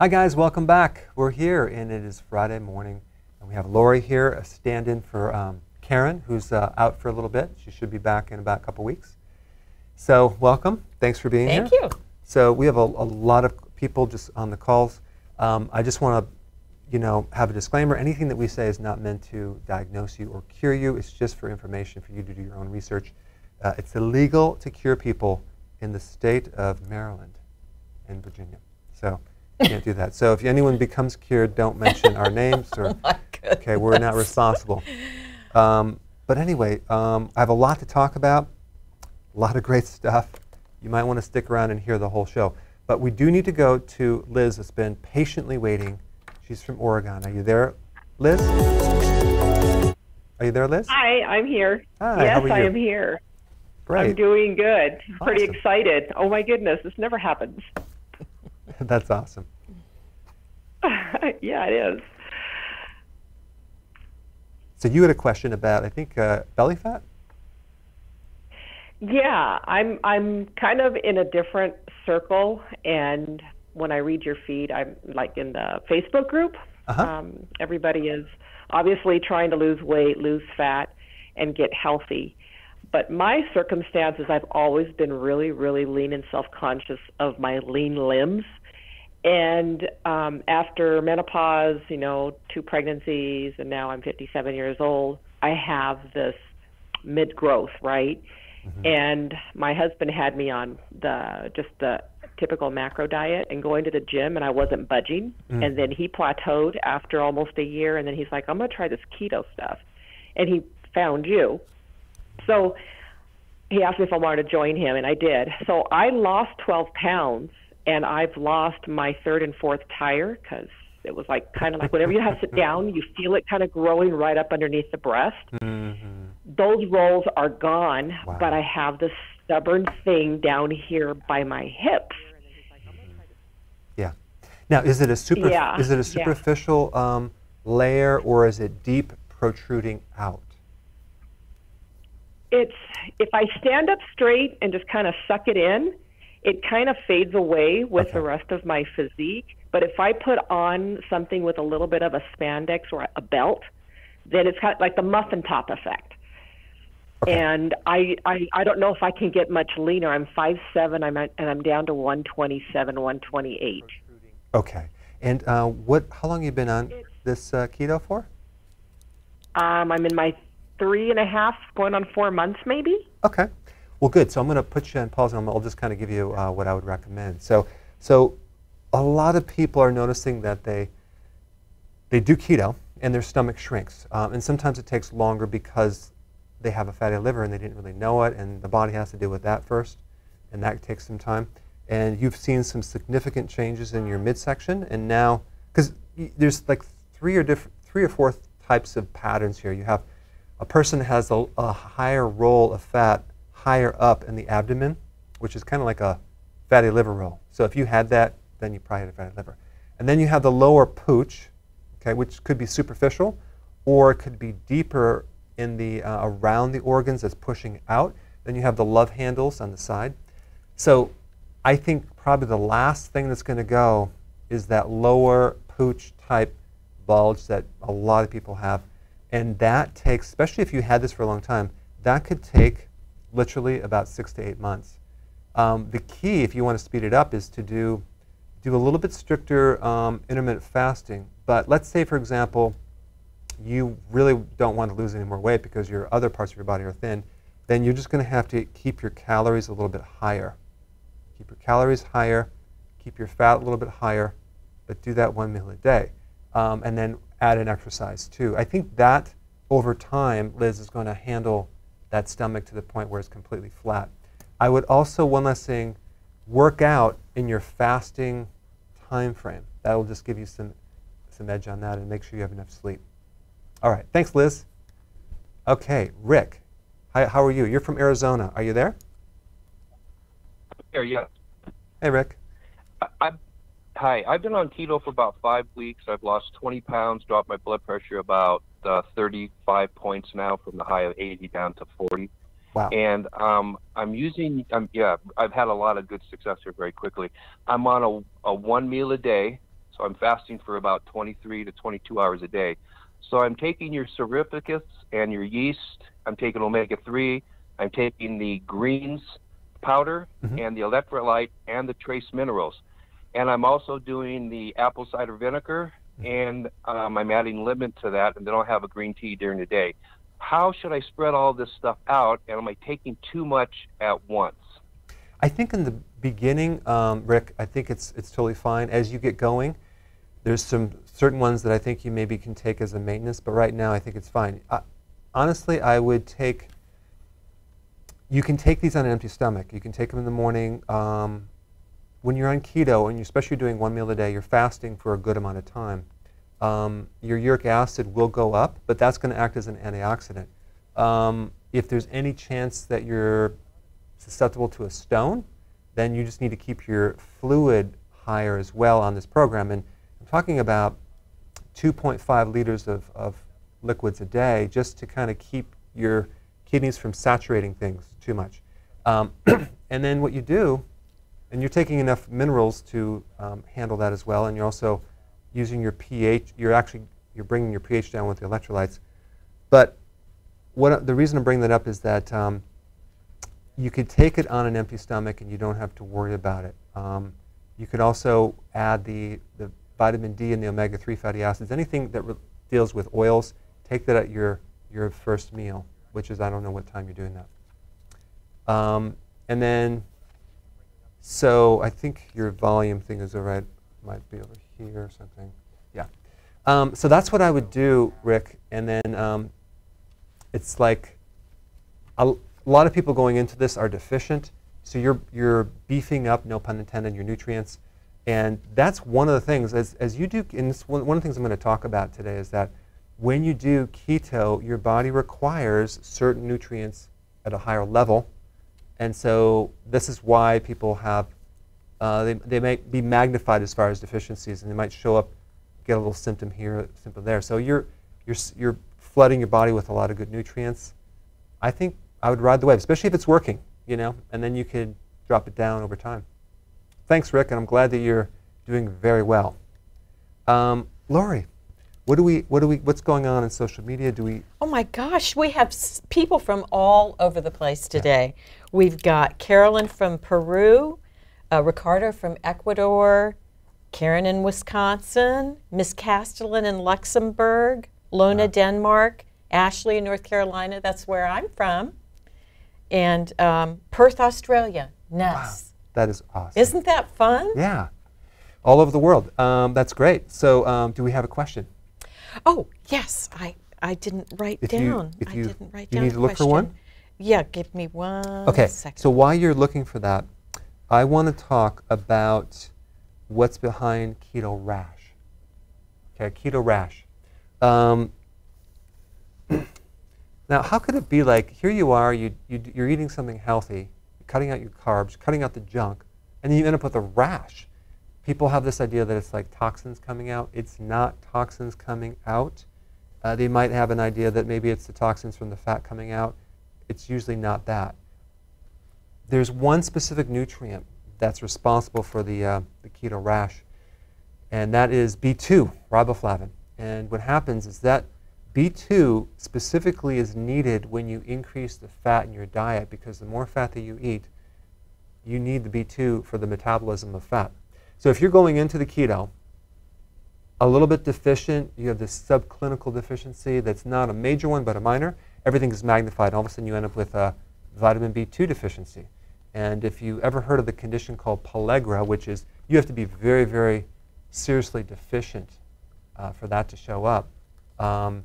Hi, guys, welcome back. We're here, and it is Friday morning, and we have Lori here, a stand in for um, Karen, who's uh, out for a little bit. She should be back in about a couple weeks. So, welcome. Thanks for being Thank here. Thank you. So, we have a, a lot of people just on the calls. Um, I just want to, you know, have a disclaimer. Anything that we say is not meant to diagnose you or cure you. It's just for information for you to do your own research. Uh, it's illegal to cure people in the state of Maryland and Virginia. So, can't do that. So, if anyone becomes cured, don't mention our names or. My Okay, we're not responsible. Um, but anyway, um, I have a lot to talk about, a lot of great stuff. You might want to stick around and hear the whole show. But we do need to go to Liz, that's been patiently waiting. She's from Oregon. Are you there, Liz? Are you there, Liz? Hi, I'm here. Hi, yes, how are I am here. Great. I'm doing good. Pretty excited. Oh my goodness, this never happens. That's awesome. yeah, it is. So you had a question about, I think, uh, belly fat? Yeah, I'm I'm kind of in a different circle and when I read your feed, I'm like in the Facebook group. Uh-huh. Um, everybody is obviously trying to lose weight, lose fat, and get healthy. But my circumstances, I've always been really, really lean and self conscious of my lean limbs. And um, after menopause, you know, two pregnancies, and now I'm 57 years old, I have this mid growth, right? And my husband had me on the just the typical macro diet and going to the gym, and I wasn't budging. And then he plateaued after almost a year, and then he's like, "I'm gonna try this keto stuff," and he found you. So he asked me if I wanted to join him, and I did. So I lost 12 pounds, and I've lost my third and fourth tire because it was like kind of like whenever you have to sit down, you feel it kind of growing right up underneath the breast. Those rolls are gone, Wow. but I have this stubborn thing down here by my hips. Yeah. Now, is it a super? Yeah, Is it a yeah. superficial um, layer or is it deep protruding out? it's if I stand up straight and just kind of suck it in, it kind of fades away with Okay. the rest of my physique. But if I put on something with a little bit of a spandex or a belt, then it's kind of like the muffin top effect. Okay. And I, I I don't know if I can get much leaner. I'm five seven. I'm at, and I'm down to 127, 128. Okay. And uh, what? How long have you been on this uh, keto for? Um, I'm in my three and a half, going on four months maybe. Okay. Well, good. So I'm going to put you on pause, and I'll just kind of give you uh, what I would recommend. So, so a lot of people are noticing that they they do keto and their stomach shrinks, um, and sometimes it takes longer because they have a fatty liver and they didn't really know it, and the body has to deal with that first, and that takes some time. And you've seen some significant changes in your midsection, and now because there's like three or different, three or four types of patterns here. You have a person has a, a higher roll of fat higher up in the abdomen, which is kind of like a fatty liver roll. So if you had that, then you probably had a fatty liver. And then you have the lower pooch, okay, which could be superficial, or it could be deeper in the uh, around the organs that's pushing out. Then you have the love handles on the side. So I think probably the last thing that's going to go is that lower pooch type bulge that a lot of people have. And that takes, especially if you had this for a long time, that could take literally about six to eight months. Um, the key, if you want to speed it up, is to do, do a little bit stricter um, intermittent fasting. But let's say, for example, you really don't want to lose any more weight because your other parts of your body are thin, then you're just going to have to keep your calories a little bit higher. Keep your calories higher, keep your fat a little bit higher, but do that one meal a day. Um, and then add in exercise too. I think that over time, Liz is going to handle that stomach to the point where it's completely flat. I would also, one last thing, work out in your fasting time frame. That will just give you some, some edge on that and make sure you have enough sleep. All right, thanks, Liz. Okay, Rick, hi, how are you? You're from Arizona. Are you there? Here, yeah. Hey, Rick. I, I, hi, I've been on keto for about five weeks. I've lost 20 pounds, dropped my blood pressure about uh, 35 points now from the high of 80 down to 40. Wow. And um, I'm using, um, yeah, I've had a lot of good success here very quickly. I'm on a, a one meal a day, So I'm fasting for about 23 to 22 hours a day. So I'm taking your Serifocus and your yeast. I'm taking omega 3. I'm taking the greens powder Mhm. and the electrolyte and the trace minerals. And I'm also doing the apple cider vinegar and um, I'm adding lemon to that, and then I'll have a green tea during the day. How should I spread all this stuff out, and am I taking too much at once? I think in the beginning, um, Rick, I think it's it's totally fine. As you get going, there's some certain ones that I think you maybe can take as a maintenance, but right now I think it's fine. I, honestly, I would take. You can take these on an empty stomach. You can take them in the morning. Um, when you're on keto and you're especially doing one meal a day, you're fasting for a good amount of time. Um, your uric acid will go up, but that's going to act as an antioxidant. Um, if there's any chance that you're susceptible to a stone, then you just need to keep your fluid higher as well on this program. And I'm talking about 2.5 liters of, of liquids a day just to kind of keep your kidneys from saturating things too much. Um, and then what you do, and you're taking enough minerals to um, handle that as well, and you're also using your pH. You're actually you're bringing your pH down with the electrolytes. But what the reason I'm bringing that up is that um, you could take it on an empty stomach and you don't have to worry about it. Um, you could also add the, the vitamin D and the omega-3 fatty acids. Anything that deals with oils, take that at your, your first meal, which is I don't know what time you're doing that. Um, and then, so I think your volume thing is all right. Might be over here or something. Yeah. Um, so that's what I would do, Rick. And then um, it's like a, lot of people going into this are deficient. So you're, you're beefing up, no pun intended, your nutrients. And that's one of the things, as, as you do, and one, one of the things I'm going to talk about today is that when you do keto, your body requires certain nutrients at a higher level. And so this is why people have, uh, they, they may be magnified as far as deficiencies, and they might show up, get a little symptom here, symptom there. So you're, you're, you're flooding your body with a lot of good nutrients. I think I would ride the wave, especially if it's working, you know, and then you could drop it down over time. Thanks, Rick, and I'm glad that you're doing very well. Um, Lori, what do we, what do we, what's going on in social media? Do we, Oh my gosh, we have s- people from all over the place today. We've got Carolyn from Peru, uh, Ricardo from Ecuador, Karen in Wisconsin, Miss Castellan in Luxembourg, Lona, Denmark, Ashley in North Carolina, that's where I'm from, and um, Perth, Australia. Ness. that is awesome. Isn't that fun? Yeah, all over the world. Um, that's great. So, um, do we have a question? Oh, yes, I, I didn't write If you- down. if I you- didn't write you down need a to look for one? Yeah, give me one Okay, second. so while you're looking for that, I want to talk about what's behind keto rash. Okay, keto rash. Um, now, how could it be like here you are, you, you, you're eating something healthy, cutting out your carbs, cutting out the junk, and then you end up with a rash? People have this idea that it's like toxins coming out. It's not toxins coming out. Uh, they might have an idea that maybe it's the toxins from the fat coming out. It's usually not that. There's one specific nutrient that's responsible for the, uh, the keto rash, and that is B2, riboflavin. And what happens is that B2 specifically is needed when you increase the fat in your diet because the more fat that you eat, you need the B2 for the metabolism of fat. So if you're going into the keto, a little bit deficient, you have this subclinical deficiency that's not a major one but a minor, everything is magnified. And all of a sudden you end up with a vitamin B2 deficiency. And if you ever heard of the condition called pellagra, which is you have to be very, very seriously deficient uh, for that to show up, um,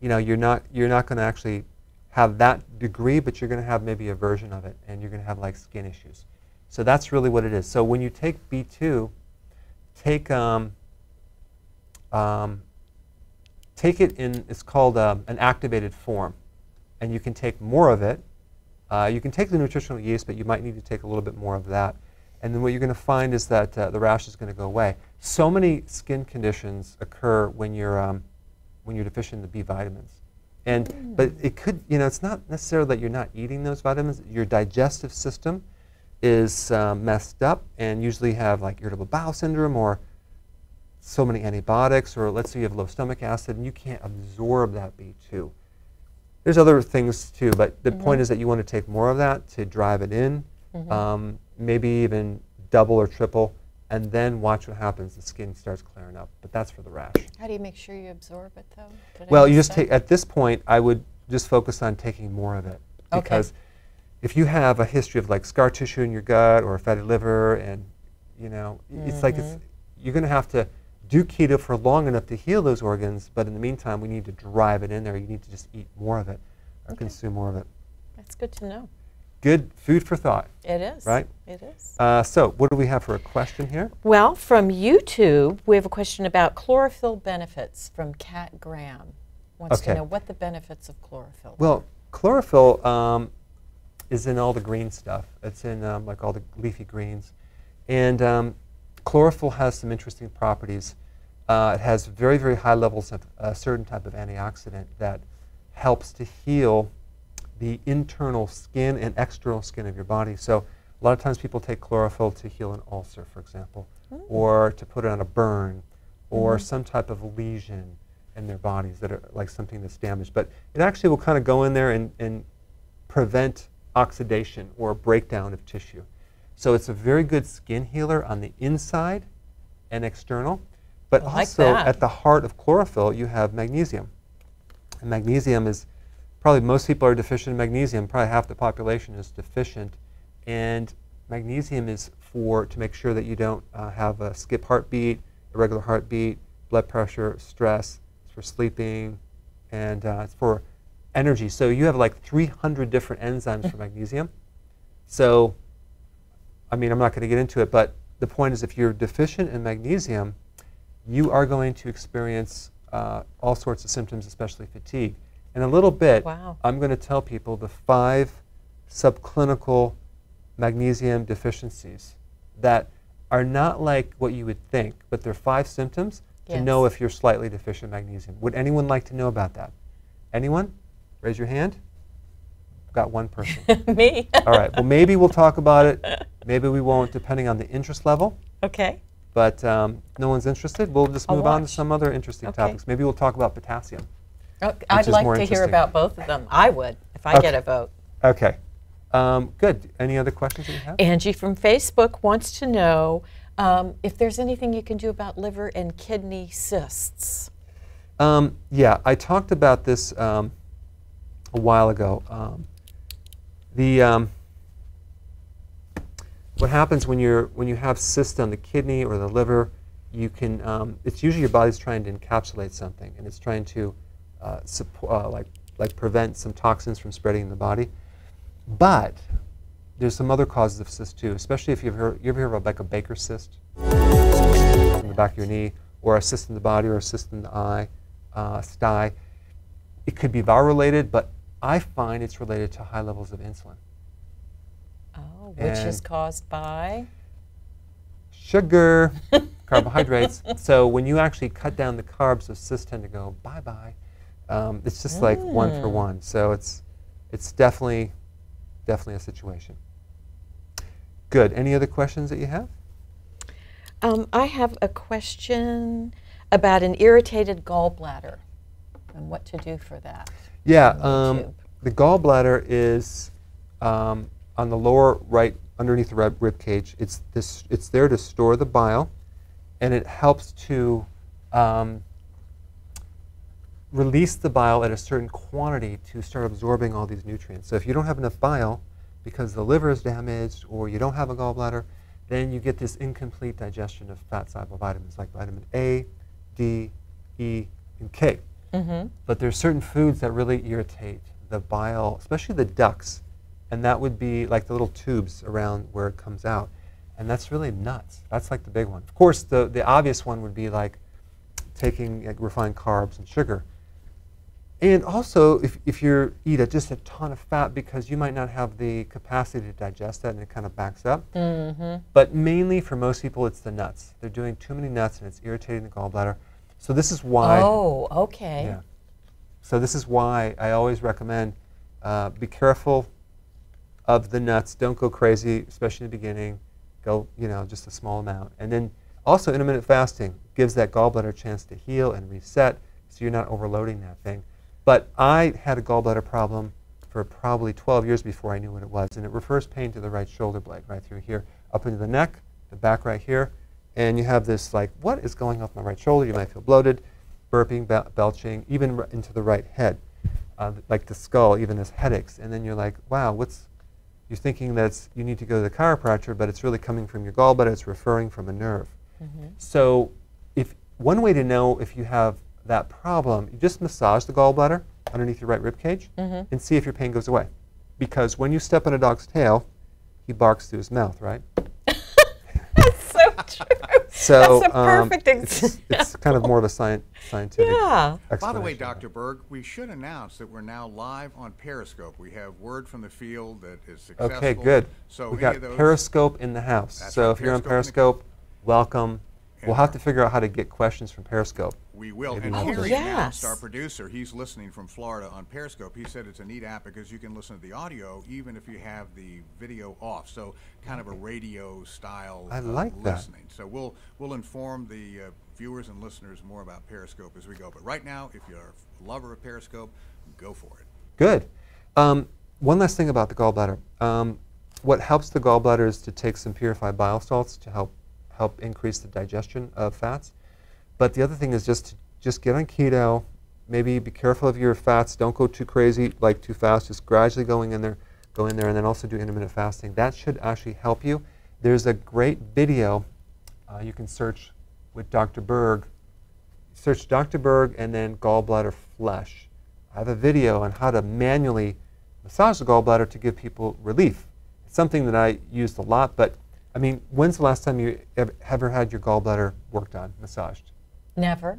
you know, you're not, you're not going to actually have that degree, but you're going to have maybe a version of it, and you're going to have like skin issues. So that's really what it is. So when you take B2, take um, um, take it in. It's called um, an activated form, and you can take more of it. Uh, you can take the nutritional yeast, but you might need to take a little bit more of that. And then what you're going to find is that uh, the rash is going to go away. So many skin conditions occur when you're um, when you're deficient in the B vitamins. And but it could, you know, it's not necessarily that you're not eating those vitamins. Your digestive system is um, messed up and usually have like irritable bowel syndrome or so many antibiotics, or let's say you have low stomach acid and you can't absorb that B2. There's other things too, but the point is that you want to take more of that to drive it in, um, maybe even double or triple, and then watch what happens. The skin starts clearing up, but that's for the rash. How do you make sure you absorb it, though? Did Well, you just that? take, at this point, I would just focus on taking more of it. Okay. Because if you have a history of like scar tissue in your gut or a fatty liver and, you know, it's like Mm-hmm. it's, you're going to have to do keto for long enough to heal those organs, but in the meantime, we need to drive it in there. You need to just eat more of it or Okay. consume more of it. That's good to know. Good food for thought. It is. Right. It is. Uh, so, what do we have for a question here? Well, from YouTube, we have a question about chlorophyll benefits from Kat Graham. Wants Okay. to know what the benefits of chlorophyll. Well, chlorophyll um, is in all the green stuff. It's in um, like all the leafy greens. And um, chlorophyll has some interesting properties. Uh, it has very, very high levels of a certain type of antioxidant that helps to heal the internal skin and external skin of your body. So a lot of times people take chlorophyll to heal an ulcer, for example, mm. or to put it on a burn, or mm-hmm. some type of lesion in their bodies that are like something that's damaged. But it actually will kind of go in there and, and prevent oxidation or breakdown of tissue. So it's a very good skin healer on the inside and external. But like also that. at the heart of chlorophyll, you have magnesium. And magnesium is probably most people are deficient in magnesium. Probably half the population is deficient. And magnesium is for to make sure that you don't uh, have a skip heartbeat, irregular heartbeat, blood pressure, stress. It's for sleeping, and uh, it's for energy. So you have like 300 different enzymes for magnesium. So, I mean, I'm not going to get into it, but the point is if you're deficient in magnesium, you are going to experience uh, all sorts of symptoms, especially fatigue. In a little bit, Wow. I'm going to tell people the five subclinical magnesium deficiencies that are not like what you would think, but they're five symptoms to know if you're slightly deficient in magnesium. Would anyone like to know about that? Anyone? Raise your hand. Got one person. Me. All right. Well, maybe we'll talk about it. Maybe we won't, depending on the interest level. okay. But um, no one's interested, we'll just I'll move on to some other interesting Okay. topics. Maybe we'll talk about potassium. Oh, I'd like to hear about both of them. I would if I get a vote. Okay. Um, good. Any other questions that you have? Angie from Facebook wants to know um, if there's anything you can do about liver and kidney cysts. Um, yeah, I talked about this um, a while ago. The um, what happens when you're when you have cysts on the kidney or the liver, you can. Um, it's usually your body's trying to encapsulate something, and it's trying to uh, support, uh, like like prevent some toxins from spreading in the body. But there's some other causes of cysts too, especially if you've heard, you ever heard of like a Baker cyst in the back of your knee, or a cyst in the body, or a cyst in the eye, uh, sty. It could be viral related, but I find it's related to high levels of insulin. Oh, which is caused by. Sugar, carbohydrates. So when you actually cut down the carbs, those cysts tend to go bye bye. Um, it's just like one for Mm. one. So it's it's definitely definitely a situation. Good. Any other questions that you have? Um, I have a question about an irritated gallbladder and what to do for that. Yeah, um, the gallbladder is um, on the lower right, underneath the rib, rib cage. It's this. It's there to store the bile, and it helps to um, release the bile at a certain quantity to start absorbing all these nutrients. So if you don't have enough bile because the liver is damaged or you don't have a gallbladder, then you get this incomplete digestion of fat soluble vitamins like vitamin A, D, E, and K. Mm-hmm. But there's certain foods that really irritate the bile, especially the ducts, and that would be like the little tubes around where it comes out. And that's really nuts. That's like the big one. Of course, the, the obvious one would be like taking like, refined carbs and sugar. And also, if, if you eat a, just a ton of fat, because you might not have the capacity to digest that and it kind of backs up. Mm-hmm. But mainly for most people, it's the nuts. They're doing too many nuts and it's irritating the gallbladder. So this is why. Oh, okay. Yeah. So this is why I always recommend uh, be careful of the nuts. Don't go crazy, especially in the beginning. Go, you know, just a small amount. And then also intermittent fasting gives that gallbladder a chance to heal and reset so you're not overloading that thing. But I had a gallbladder problem for probably 12 years before I knew what it was. And it refers pain to the right shoulder blade, right through here, up into the neck, the back right here. And you have this like, what is going off my right shoulder? You might feel bloated, burping, belching, even r- into the right head, uh, like the skull, even as headaches. And then you're like, wow, what's, you're thinking that you need to go to the chiropractor, but it's really coming from your gallbladder, it's referring from a nerve. So if one way to know if you have that problem, you just massage the gallbladder underneath your right rib cage and see if your pain goes away. Because when you step on a dog's tail, he barks through his mouth, right? That's so That's a um, perfect it's, example. it's kind of more of a sci- scientific Yeah. By the way. Dr. Berg, we should announce that we're now live on Periscope. We have word from the field that is successful. Okay, good. So we any got Periscope in the house. That's so right, if you're on Periscope in the- Periscope, welcome. We'll have to figure out how to get questions from Periscope. we will. Maybe And we'll have Harry to- announced, Yes. our producer, he's listening from Florida on Periscope. He said it's a neat app because you can listen to the audio even if you have the video off. So kind of a radio style I uh, like that. listening. So we'll we'll inform the uh, viewers and listeners more about Periscope as we go. But right now, if you're a lover of Periscope, go for it. Good. Um, one last thing about the gallbladder. Um, what helps the gallbladder is to take some purified bile salts to help help increase the digestion of fats. But the other thing is just just get on keto. Maybe be careful of your fats. Don't go too crazy, like too fast. Just gradually going in there, go in there, and then also do intermittent fasting. That should actually help you. There's a great video uh, you can search with Dr. Berg. Search Dr. Berg and then gallbladder flush. I have a video on how to manually massage the gallbladder to give people relief. It's something that I used a lot, but I mean, when's the last time you ever, ever had your gallbladder worked on, massaged? Never.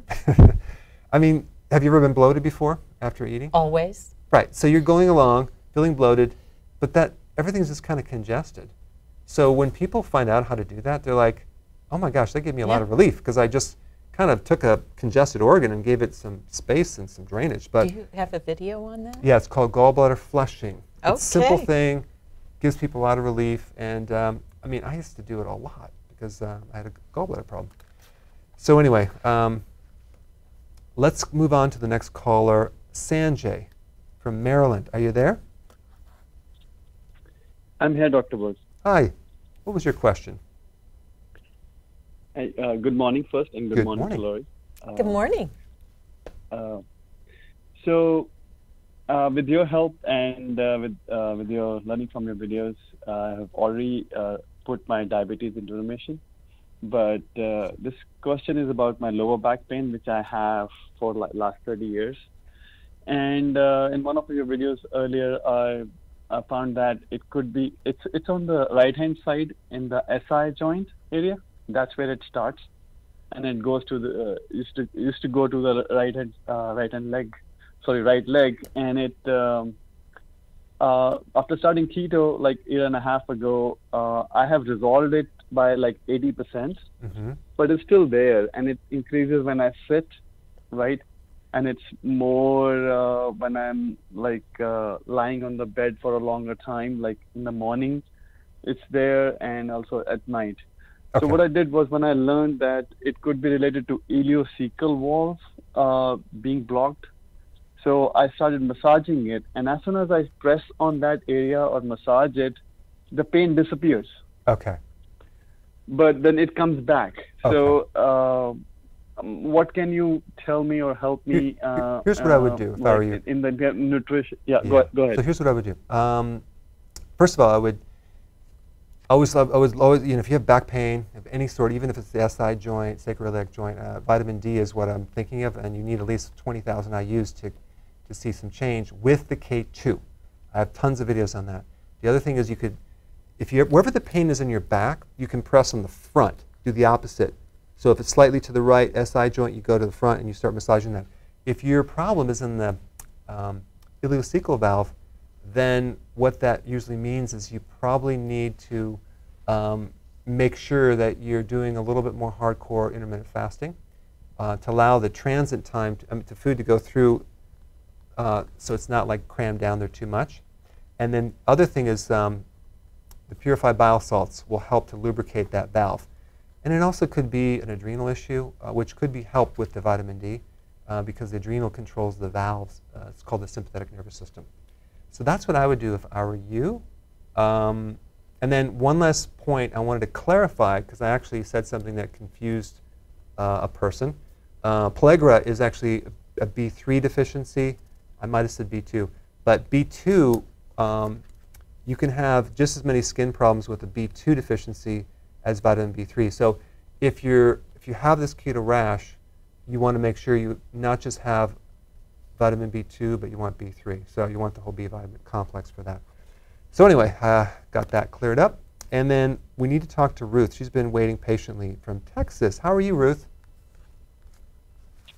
I mean, have you ever been bloated before after eating? Always. Right. So you're going along, feeling bloated, but that everything's just kind of congested. So when people find out how to do that, they're like, "Oh my gosh, that gave me a lot of relief because I just kind of took a congested organ and gave it some space and some drainage." But Do you have a video on that? yeah, it's called gallbladder flushing. It's a simple Okay. thing, gives people a lot of relief, and um, I mean, I used to do it a lot because uh, I had a gallbladder problem. So anyway, um, let's move on to the next caller, Sanjay from Maryland. Are you there? I'm here, Dr. Berg. Hi. What was your question? Hi, Uh, good morning first, and good, Good morning, morning. Lori. Uh, Good morning. Uh, so, uh, with your help and uh, with uh, with your learning from your videos, I have already uh, put my diabetes into remission. But uh, this question is about my lower back pain, which I have for like last 30 years. And uh, in one of your videos earlier, I, I found that it could be it's it's on the right hand side in the SI joint area. That's where it starts, and it goes to the uh, used to used to go to the right hand uh, right hand leg, sorry right leg, and it um, uh, after starting keto like a year and a half ago, uh, I have resolved it by like 80 percent Mm-hmm. but it's still there and it increases when I sit, right? And it's more uh, when I'm like uh, lying on the bed for a longer time, like in the morning, it's there, and also at night. Okay. So what I did was when I learned that it could be related to ileocecal valve uh, being blocked, so I started massaging it, and as soon as I press on that area or massage it, the pain disappears Okay. but then it comes back. Okay. So, uh, what can you tell me or help me? Uh, here's what I would uh, do if I were you. In the nutrition, yeah, Yeah. Go, go ahead. So here's what I would do. Um, first of all, I would always love, always, always, you know, if you have back pain of any sort, even if it's the SI joint, sacroiliac joint, uh, vitamin D is what I'm thinking of, and you need at least 20,000 IUs to, to see some change with the K2. I have tons of videos on that. The other thing is you could, if you wherever the pain is in your back, you can press on the front. Do the opposite. So if it's slightly to the right, SI joint, you go to the front and you start massaging that. If your problem is in the um, ileocecal valve, then what that usually means is you probably need to um, make sure that you're doing a little bit more hardcore intermittent fasting uh, to allow the transit time to, to food to go through uh, so it's not like crammed down there too much. And then other thing is um, the purified bile salts will help to lubricate that valve. And it also could be an adrenal issue, uh, which could be helped with the vitamin D uh, because the adrenal controls the valves. Uh, it's called the sympathetic nervous system. So that's what I would do if I were you. Um, and then one last point I wanted to clarify because I actually said something that confused uh, a person. Uh, pellagra is actually a B3 deficiency. I might have said B2. But B2, um, you can have just as many skin problems with a B2 deficiency as vitamin B3. So if, you're, if you have this keto rash, you want to make sure you not just have vitamin B2, but you want B3. So you want the whole B vitamin complex for that. So anyway, uh, got that cleared up. And then we need to talk to Ruth. She's been waiting patiently from Texas. How are you, Ruth?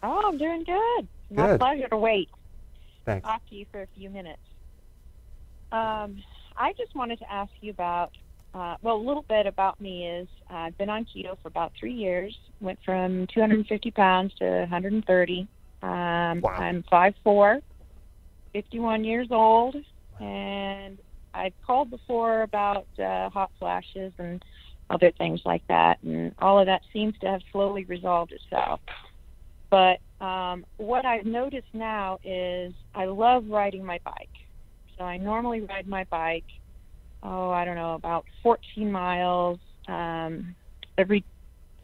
Oh, I'm doing good. My Good. pleasure to wait. Thanks. Talk to you for a few minutes. Um, I just wanted to ask you about, uh, well, a little bit about me is uh, I've been on keto for about three years. Went from 250 pounds to 130. Um, Wow. I'm 5'4", 51 years old, and I've called before about uh, hot flashes and other things like that, and all of that seems to have slowly resolved itself. But um, what I've noticed now is I love riding my bike. So I normally ride my bike, oh, I don't know, about 14 miles um, every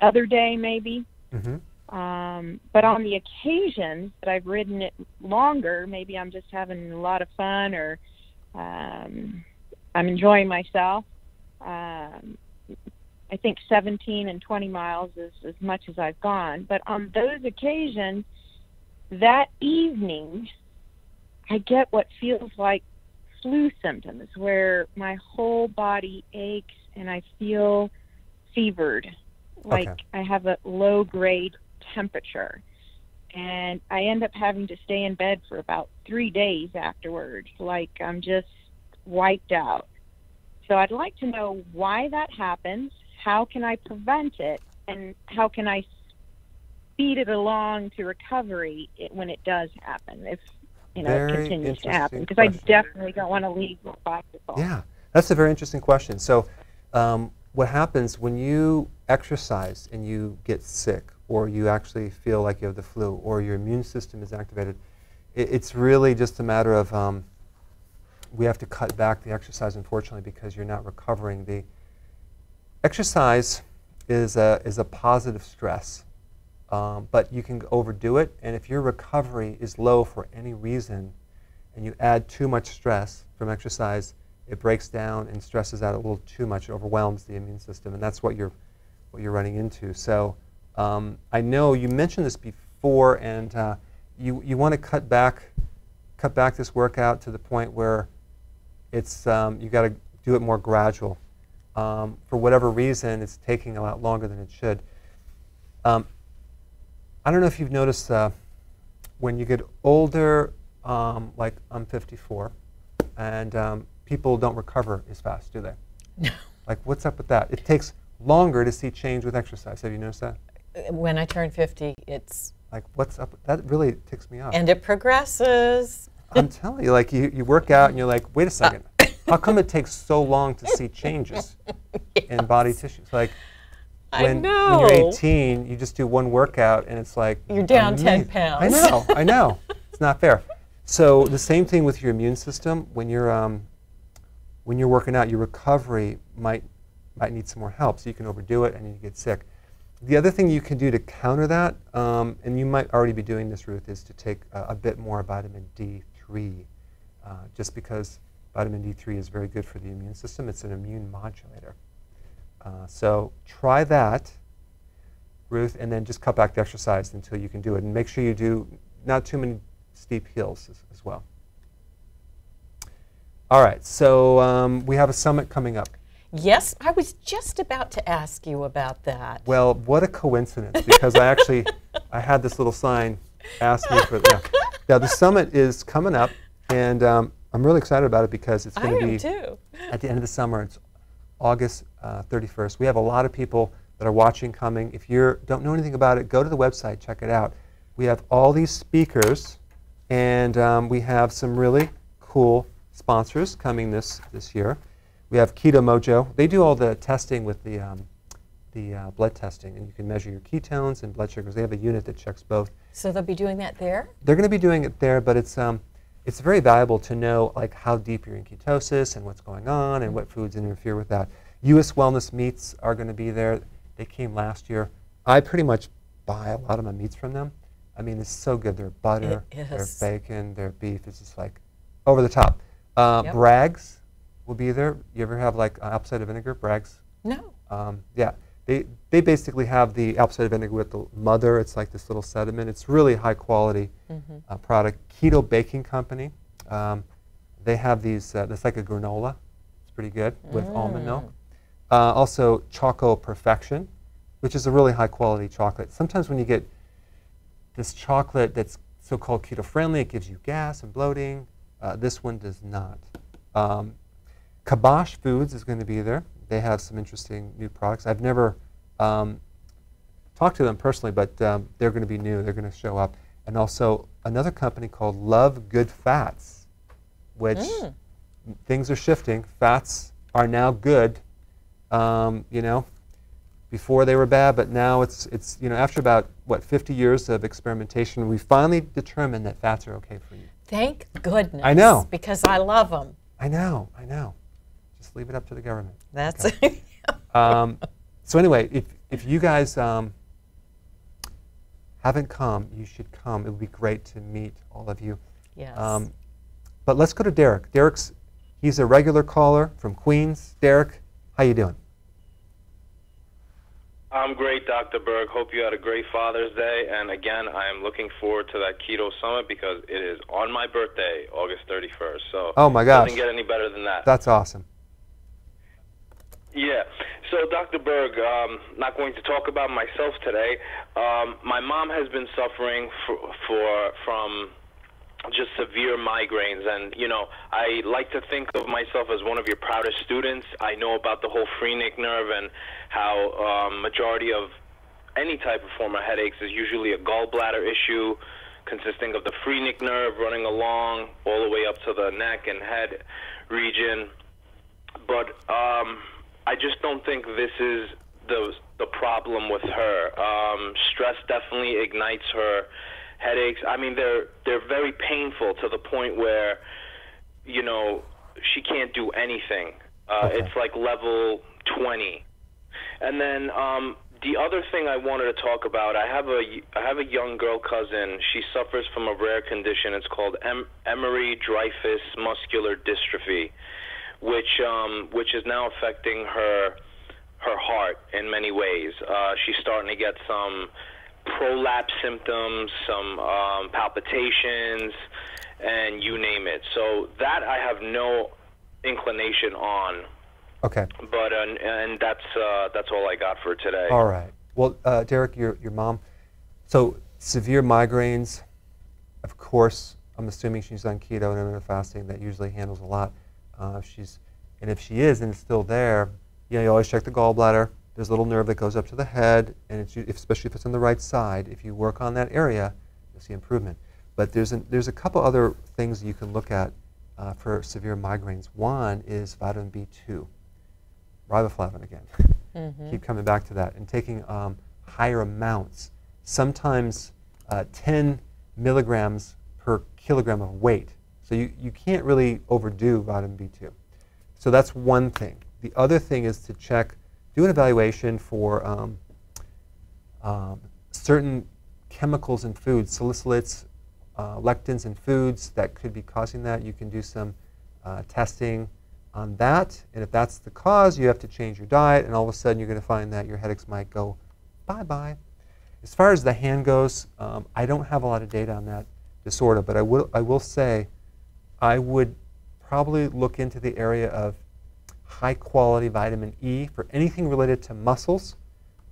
other day, maybe. Mm-hmm. Um, but on the occasions that I've ridden it longer, maybe I'm just having a lot of fun or um, I'm enjoying myself. Um, I think 17 and 20 miles is as much as I've gone. But on those occasions, that evening, I get what feels like flu symptoms where my whole body aches and I feel fevered, like Okay. I have a low grade temperature. And I end up having to stay in bed for about three days afterwards, like I'm just wiped out. So I'd like to know why that happens, how can I prevent it, and how can I speed it along to recovery when it does happen, if you know Very it continues to happen. Because I definitely don't want to leave my bicycle. Yeah, that's a very interesting question. So, um, what happens when you exercise and you get sick, or you actually feel like you have the flu, or your immune system is activated? It, it's really just a matter of um, we have to cut back the exercise, unfortunately, because you're not recovering. The exercise is a, is a positive stress, um, but you can overdo it, and if your recovery is low for any reason, and you add too much stress from exercise, it breaks down and stresses out a little too much, it overwhelms the immune system, and that's what you're, what you're running into. So um, I know you mentioned this before, and uh, you, you want to cut back, cut back this workout to the point where it's, um, you got to do it more gradual. Um, for whatever reason, it's taking a lot longer than it should. Um, I don't know if you've noticed uh, when you get older, um, like I'm 54, and um, people don't recover as fast, do they? No. Like, what's up with that? It takes longer to see change with exercise. Have you noticed that? When I turn 50, it's Like, what's up? That really ticks me off. and it progresses. I'm telling you, like, you, you work out and you're like, wait a second. How come it takes so long to see changes in body tissue? It's like, I when, when you're 18, you just do one workout and it's like You're down 10 pounds. I know, I know. It's not fair. So the same thing with your immune system. When you're um, when you're working out, your recovery might might need some more help. So you can overdo it and you get sick. The other thing you can do to counter that, um, and you might already be doing this, Ruth, is to take a, a bit more vitamin D3, uh, just because vitamin D3 is very good for the immune system. It's an immune modulator. Uh, so try that, Ruth, and then just cut back the exercise until you can do it. And make sure you do not too many steep hills as, as well. All right, so um, we have a summit coming up. Yes, I was just about to ask you about that. Well, what a coincidence, because I actually I had this little sign ask me for yeah. Now the summit is coming up, and um, I'm really excited about it because it's going to be too. at the end of the summer. It's August uh, 31st. We have a lot of people that are watching coming. If you don't know anything about it, go to the website, check it out. We have all these speakers, and um, we have some really cool sponsors coming this, this year. We have Keto Mojo. They do all the testing with the, um, the uh, blood testing, and you can measure your ketones and blood sugars. They have a unit that checks both. So they'll be doing that there? They're going to be doing it there, but it's, um, it's very valuable to know like how deep you're in ketosis and what's going on and what foods interfere with that. U.S. Wellness Meats are going to be there. They came last year. I pretty much buy a lot of my meats from them. I mean, it's so good. Their butter, their bacon, their beef is just like over the top. Uh, Yep. Bragg's will be there. You ever have like apple cider vinegar? Bragg's. No. Um, yeah, they they basically have the apple cider vinegar with the mother. It's like this little sediment. It's really high quality uh, product. Keto Baking Company. Um, they have these. Uh, that's like a granola. It's pretty good with almond milk. Uh, also, Choco Perfection, which is a really high quality chocolate. Sometimes when you get this chocolate that's so-called keto friendly, it gives you gas and bloating. Uh, this one does not. Um, Kabosh Foods is going to be there. They have some interesting new products. I've never um, talked to them personally, but um, they're going to be new. They're going to show up. And also another company called Love Good Fats, which Mm. things are shifting. Fats are now good. Um, you know, before they were bad, but now it's it's you know after about what 50 years of experimentation, we finally determined that fats are okay for you. Thank goodness. I know. Because I love them. I know, I know. Just leave it up to the government. That's Um, so anyway, if if you guys um, haven't come, you should come. It would be great to meet all of you. yes. Um, but let's go to Derek. Derek's he's a regular caller from Queens. Derek, how you doing? I'm great, Dr. Berg. Hope you had a great Father's Day. And again, I am looking forward to that Keto Summit because it is on my birthday, August 31st. So Oh my gosh, doesn't get any better than that. that's awesome. Yeah. So, Dr. Berg, um, not going to talk about myself today. Um, my mom has been suffering for, for from just severe migraines, and you know, I like to think of myself as one of your proudest students. I know about the whole phrenic nerve and how um, majority of any type of form of headaches is usually a gallbladder issue consisting of the phrenic nerve running along all the way up to the neck and head region but um, I just don't think this is the the problem with her. Um, stress definitely ignites her headaches. I mean, they're they're very painful to the point where, you know, she can't do anything. Uh, Okay. It's like level twenty. And then um, the other thing I wanted to talk about, I have a I have a young girl cousin. She suffers from a rare condition. It's called em- Emery Dreifuss muscular dystrophy which um, which is now affecting her her heart in many ways. Uh, she's starting to get some prolapse symptoms, some um, palpitations, and you name it. So that I have no inclination on, Okay. but uh, and that's uh, that's all I got for today. All right. Well, uh, Derek, your your mom. So severe migraines. Of course, I'm assuming she's on keto and intermittent fasting. That usually handles a lot. Uh, if she's, and if she is and it's still there, you know, you always check the gallbladder. There's a little nerve that goes up to the head, and it's, if, especially if it's on the right side. If you work on that area, you'll see improvement. But there's a, there's a couple other things you can look at uh, for severe migraines. One is vitamin B2, riboflavin again. Keep coming back to that and taking um, higher amounts. Sometimes uh, 10 milligrams per kilogram of weight. So you, you can't really overdo vitamin B2. So that's one thing. The other thing is to check, do an evaluation for um, um, certain chemicals in foods, salicylates, uh, lectins in foods that could be causing that. You can do some uh, testing on that. And if that's the cause, you have to change your diet, and all of a sudden you're going to find that your headaches might go bye bye. As far as the hand goes, um, I don't have a lot of data on that disorder, but I will, I will say I would probably look into the area of high quality vitamin E for anything related to muscles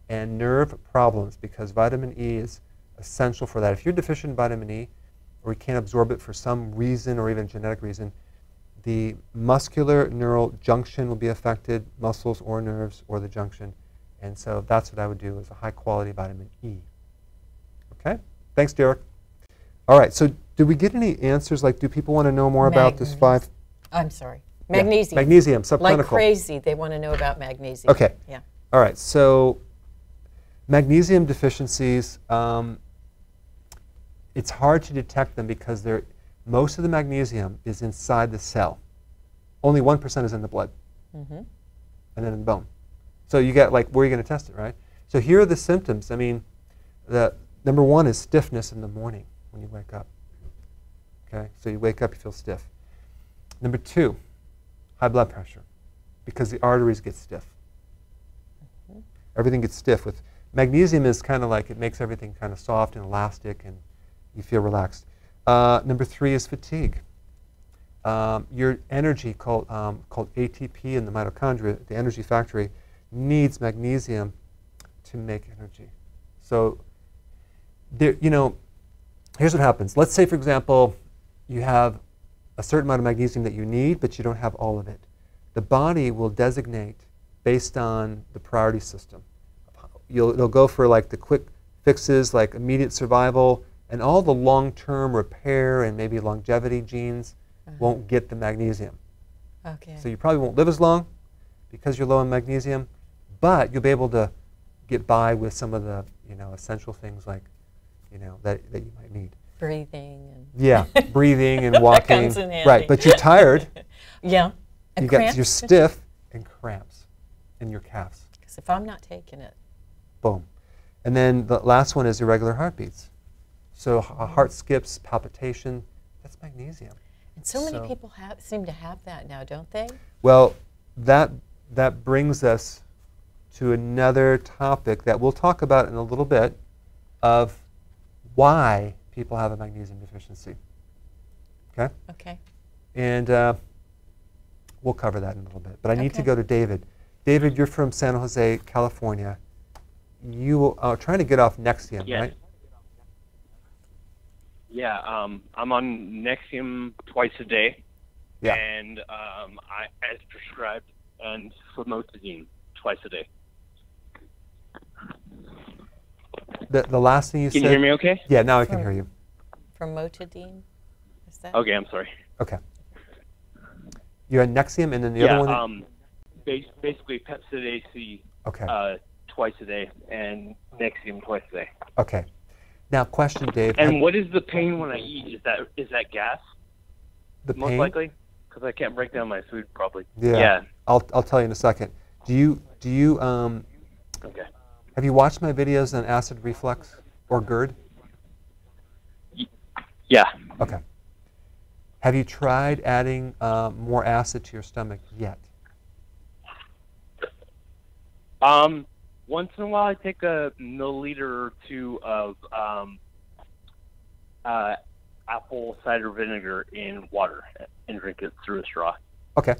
and nerve problems because vitamin E is essential for that. If you're deficient in vitamin E or you can't absorb it for some reason or even genetic reason, the muscular neural junction will be affected, muscles or nerves or the junction. And so that's what I would do is a high quality vitamin E. Okay? Thanks, Derek. All right, so did we get any answers? Like, do people want to know more about this five? I'm sorry. Yeah, Magnesium. Magnesium, Like crazy, they want to know about magnesium. Okay. Yeah. All right. So magnesium deficiencies, um, it's hard to detect them because they're, most of the magnesium is inside the cell. Only 1% is in the blood Mm-hmm. and then in the bone. So you get like, where are you going to test it, right? So here are the symptoms. I mean, the number one is stiffness in the morning when you wake up. Okay, so you wake up, you feel stiff. Number two, high blood pressure, because the arteries get stiff. Everything gets stiff with magnesium. Is kind of like it makes everything kind of soft and elastic, and you feel relaxed. Uh, number three is fatigue. Um, your energy called um, called ATP in the mitochondria, the energy factory, needs magnesium to make energy. So, there, you know, here's what happens. Let's say, for example, you have a certain amount of magnesium that you need, but you don't have all of it. The body will designate based on the priority system. You'll, it'll go for like the quick fixes, like immediate survival, and all the long-term repair and maybe longevity genes uh-huh. won't get the magnesium. Okay. So you probably won't live as long because you're low in magnesium, but you'll be able to get by with some of the you know essential things like you know that, that you might need. Breathing and Yeah, breathing and walking. comes in handy. Right, but you're tired. yeah. And you got cramps? you're stiff and cramps in your calves. Because if I'm not taking it, Boom. And then the last one is irregular heartbeats. So a heart mm. skips, palpitation. That's magnesium. and so many So- people have, seem to have that now, don't they? Well, that that brings us to another topic that we'll talk about in a little bit of why people have a magnesium deficiency. Okay? Okay. And uh, we'll cover that in a little bit. But I need to go to David. David, you're from San Jose, California. You are trying to get off Nexium, Yes. right? Yeah, um, I'm on Nexium twice a day, Yeah. and um, I, as prescribed, and famotidine twice a day. The, the last thing you Can said. you hear me okay? Yeah, now I can hear you. Famotidine? Is that? Okay, I'm sorry. Okay. You had Nexium, and then the yeah, other one. um, basically Pepcid AC okay. uh, twice a day, and Nexium twice a day. okay. Now, question, Dave. And what is the pain when I eat? Is that is that gas? the most pain? likely, because I can't break down my food probably. Yeah. Yeah. I'll, I'll tell you in a second. Do you do you um Okay. Have you watched my videos on acid reflux or GERD? Yeah. Okay. Have you tried adding uh, more acid to your stomach yet? Um, once in a while, I take a milliliter or two of um, uh, apple cider vinegar in water and drink it through a straw. Okay.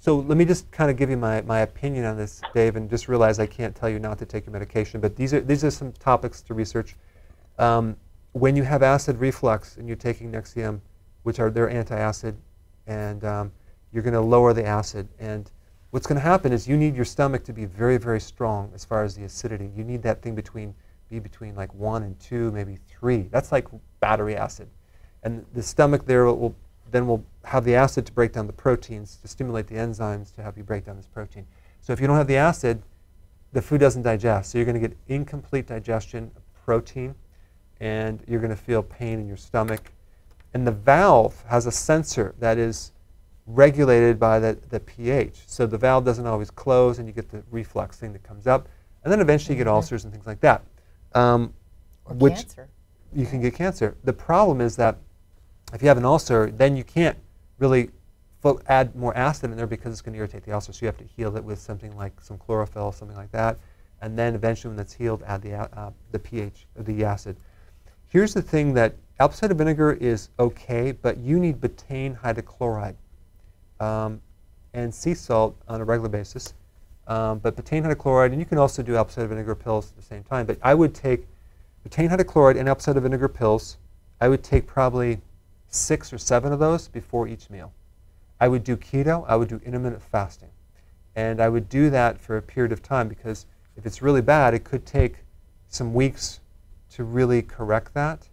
So let me just kind of give you my, my opinion on this, Dave, and just realize I can't tell you not to take your medication, but these are, these are some topics to research. Um, when you have acid reflux and you're taking Nexium, which are they're antacid, and um, you're going to lower the acid. And what's going to happen is you need your stomach to be very, very strong as far as the acidity. You need that thing between be between like one and two, maybe three. That's like battery acid, and the stomach there will, will then we'll have the acid to break down the proteins to stimulate the enzymes to help you break down this protein. So if you don't have the acid, the food doesn't digest. So you're going to get incomplete digestion of protein, and you're going to feel pain in your stomach. And the valve has a sensor that is regulated by the, the pH. So the valve doesn't always close, and you get the reflux thing that comes up. And then eventually you get ulcers and things like that. Um, which cancer. you can get cancer. The problem is that if you have an ulcer, then you can't really add more acid in there because it's going to irritate the ulcer. So you have to heal it with something like some chlorophyll, something like that. And then eventually, when that's healed, add the, uh, the pH, the acid. Here's the thing that apple cider vinegar is okay, but you need betaine hydrochloride um, and sea salt on a regular basis. Um, but betaine hydrochloride, and you can also do apple cider vinegar pills at the same time. But I would take betaine hydrochloride and apple cider vinegar pills. I would take probably six or seven of those before each meal. I would do keto. I would do intermittent fasting, and I would do that for a period of time because if it's really bad, it could take some weeks to really correct that.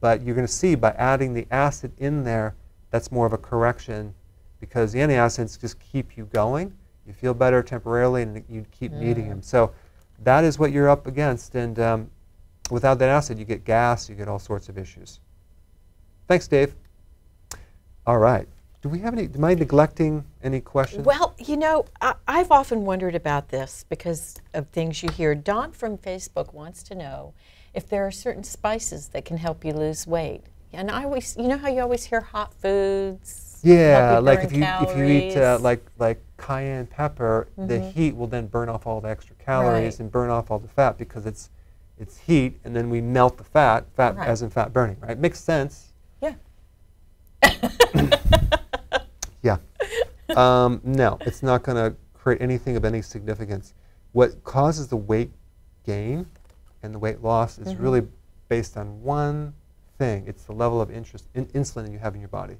But you're going to see by adding the acid in there, that's more of a correction because the antioxidants just keep you going. You feel better temporarily, and you keep needing Mm. them. So that is what you're up against, and um, without that acid, you get gas, you get all sorts of issues. Thanks, Dave. All right. Do we have any? Am I neglecting any questions? Well, you know, I, I've often wondered about this because of things you hear. Don from Facebook wants to know if there are certain spices that can help you lose weight. And I always, you know how you always hear hot foods. Yeah, like if you if you eat uh, like like cayenne pepper, the Mhm. heat will then burn off all the extra calories Right. and burn off all the fat because it's it's heat, and then we melt the fat, fat Right. as in fat burning, right? Makes sense. Yeah. Um, no, it's not going to create anything of any significance. What causes the weight gain and the weight loss is Mhm. really based on one thing. It's the level of interest in insulin you have in your body.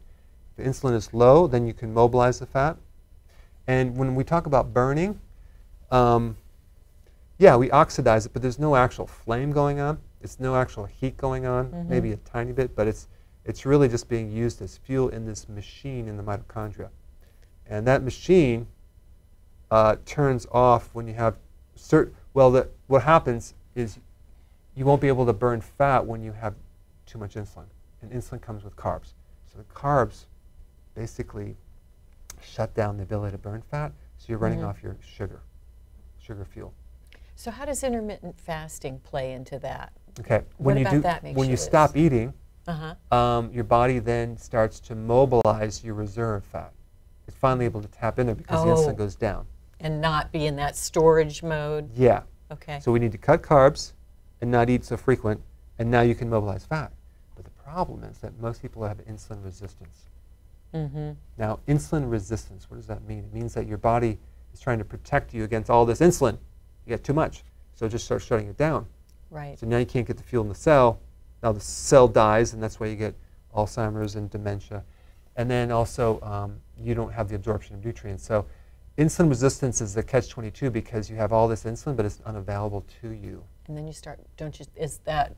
If the insulin is low, then you can mobilize the fat. And when we talk about burning, um, yeah, we oxidize it, but there's no actual flame going on. It's no actual heat going on, Mhm. maybe a tiny bit, but it's it's really just being used as fuel in this machine in the mitochondria. And that machine uh, turns off when you have certain. Well, the, what happens is you won't be able to burn fat when you have too much insulin, and insulin comes with carbs. So the carbs basically shut down the ability to burn fat. So you're running Mhm. off your sugar, sugar fuel. So how does intermittent fasting play into that? Okay. What When you about do, that when you you stop eating, Uh-huh. um, your body then starts to mobilize your reserve fat. It's finally able to tap in there because the Oh. insulin goes down. And not be in that storage mode. Yeah. Okay. So we need to cut carbs and not eat so frequent, and now you can mobilize fat. But the problem is that most people have insulin resistance. Mm-hmm. Now, insulin resistance, what does that mean? It means that your body is trying to protect you against all this insulin. You get too much, so it just starts shutting it down. Right. So now you can't get the fuel in the cell. Now the cell dies, and that's why you get Alzheimer's and dementia. And then also, um, you don't have the absorption of nutrients. So insulin resistance is the catch-22 because you have all this insulin, but it's unavailable to you. And then you start, don't you, is that,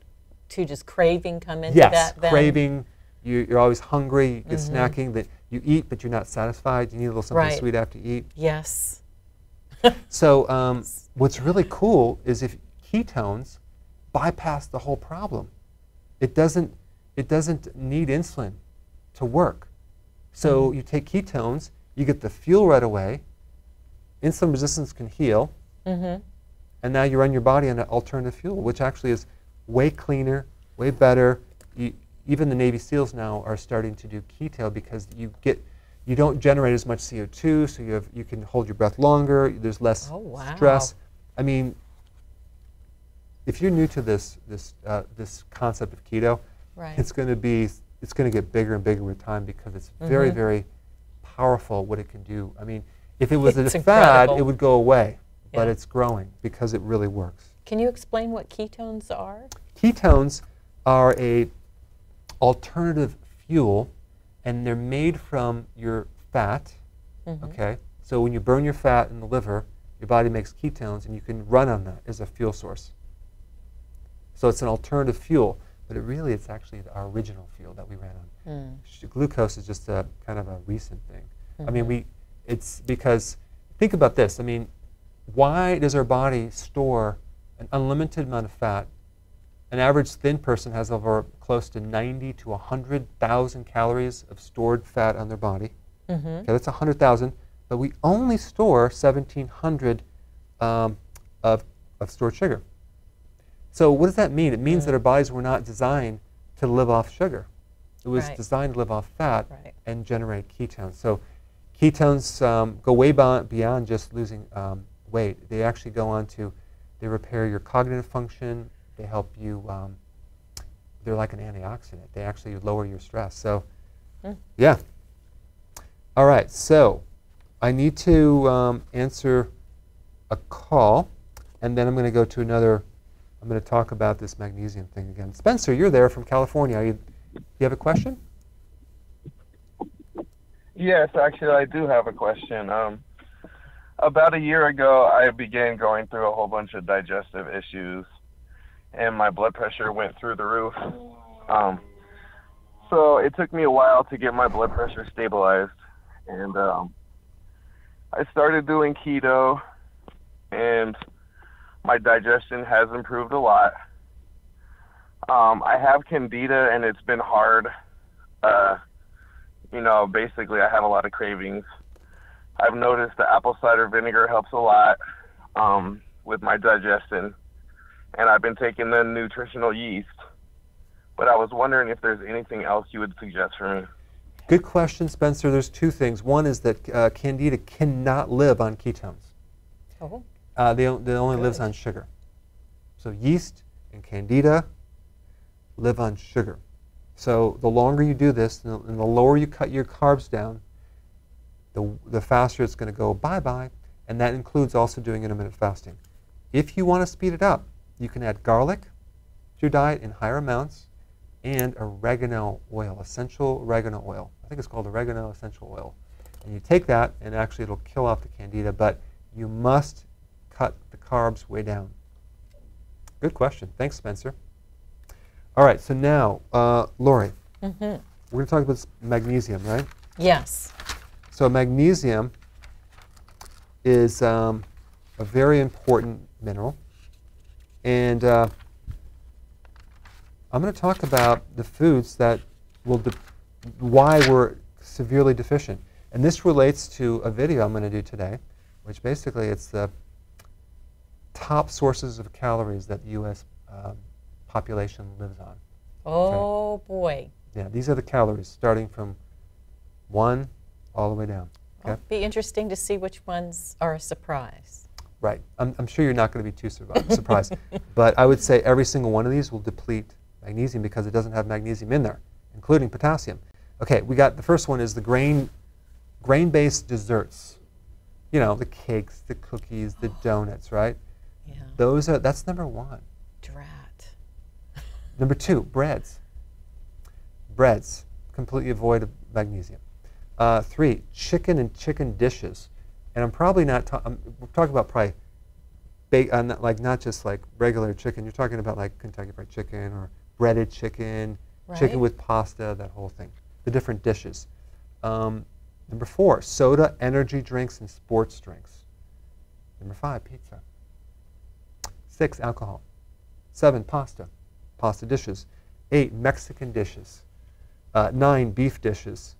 too, just craving come into yes, that then? craving. You, you're always hungry. You get Mhm. snacking. That you eat, but you're not satisfied. You need a little something Right. sweet after you eat. Yes. So um, what's really cool is if ketones bypass the whole problem. It doesn't, it doesn't need insulin to work. So Mm-hmm. you take ketones, you get the fuel right away. Insulin resistance can heal, Mm-hmm. and now you run your body on an alternative fuel, which actually is way cleaner, way better. You, even the Navy SEALs now are starting to do keto because you get, you don't generate as much CO2, so you have, you can hold your breath longer. There's less Oh, wow. stress. I mean, if you're new to this this uh, this concept of keto, Right. it's going to be it's going to get bigger and bigger with time because it's very Mhm. very powerful what it can do. I mean, if it was It's a fad, incredible. it would go away, but it's growing because it really works. Can you explain what ketones are? Ketones are a alternative fuel, and they're made from your fat. Mhm. Okay, so when you burn your fat in the liver, your body makes ketones, and you can run on that as a fuel source. So it's an alternative fuel, but it really it's actually our original fuel that we ran on. Mm. Glucose is just a kind of a recent thing. I mean, we it's because think about this. I mean, why does our body store an unlimited amount of fat? An average thin person has over close to 90 to 100,000 calories of stored fat on their body. Mhm. Okay, that's 100,000, but we only store 1,700 um, of, of stored sugar. So what does that mean? It means that our bodies were not designed to live off sugar. It was Right. designed to live off fat Right. and generate ketones. So ketones um, go way beyond, beyond just losing um, weight. They actually go on to, they repair your cognitive function. They help you, um, they're like an antioxidant. They actually lower your stress. So Mm. yeah. All right, so I need to um, answer a call, and then I'm going to go to another. I'm going to talk about this magnesium thing again. Spencer, you're there from California. You, you have a question? Yes, actually, I do have a question. Um, about a year ago, I began going through a whole bunch of digestive issues, and my blood pressure went through the roof. Um, so it took me a while to get my blood pressure stabilized, and um, I started doing keto, and my digestion has improved a lot. Um, I have candida, and it's been hard. Uh, you know, basically, I have a lot of cravings. I've noticed the apple cider vinegar helps a lot um, with my digestion, and I've been taking the nutritional yeast. But I was wondering if there's anything else you would suggest for me. Good question, Spencer. There's two things. One is that uh, candida cannot live on ketones. Oh. Uh, they, they only lives on sugar. So yeast and candida live on sugar. So the longer you do this, and the, and the lower you cut your carbs down, the, the faster it's going to go bye-bye. And that includes also doing intermittent fasting. If you want to speed it up, you can add garlic to your diet in higher amounts and oregano oil, essential oregano oil. I think it's called oregano essential oil. And you take that, and actually it'll kill off the candida, but you must cut the carbs way down. Good question. Thanks, Spencer. All right, so now, uh, Lori, Mhm. we're going to talk about magnesium, right? Yes. So magnesium is um, a very important mineral. And uh, I'm going to talk about the foods that will, de- why we're severely deficient. And this relates to a video I'm going to do today, which basically it's the top sources of calories that the U.S. um population lives on. Oh boy. Yeah, these are the calories starting from one all the way down. Okay? It'll be interesting to see which ones are a surprise. Right. I'm, I'm sure you're not going to be too surprised. but I would say every single one of these will deplete magnesium because it doesn't have magnesium in there, including potassium. Okay, we got the first one is the grain, grain-based desserts. You know, the cakes, the cookies, the donuts, right? Yeah. Those are, that's number one. Drat. Number two, breads. Breads, completely void of magnesium. Uh, three, chicken and chicken dishes. And I'm probably not, ta- I'm, we're talking about probably, ba- uh, not, like not just like regular chicken. You're talking about like Kentucky Fried Chicken or breaded chicken, chicken with pasta, that whole thing. The different dishes. Um, number four, soda, energy drinks, and sports drinks. Number five, pizza. Six, alcohol. Seven, pasta, pasta dishes. Eight, Mexican dishes. Uh, nine, beef dishes.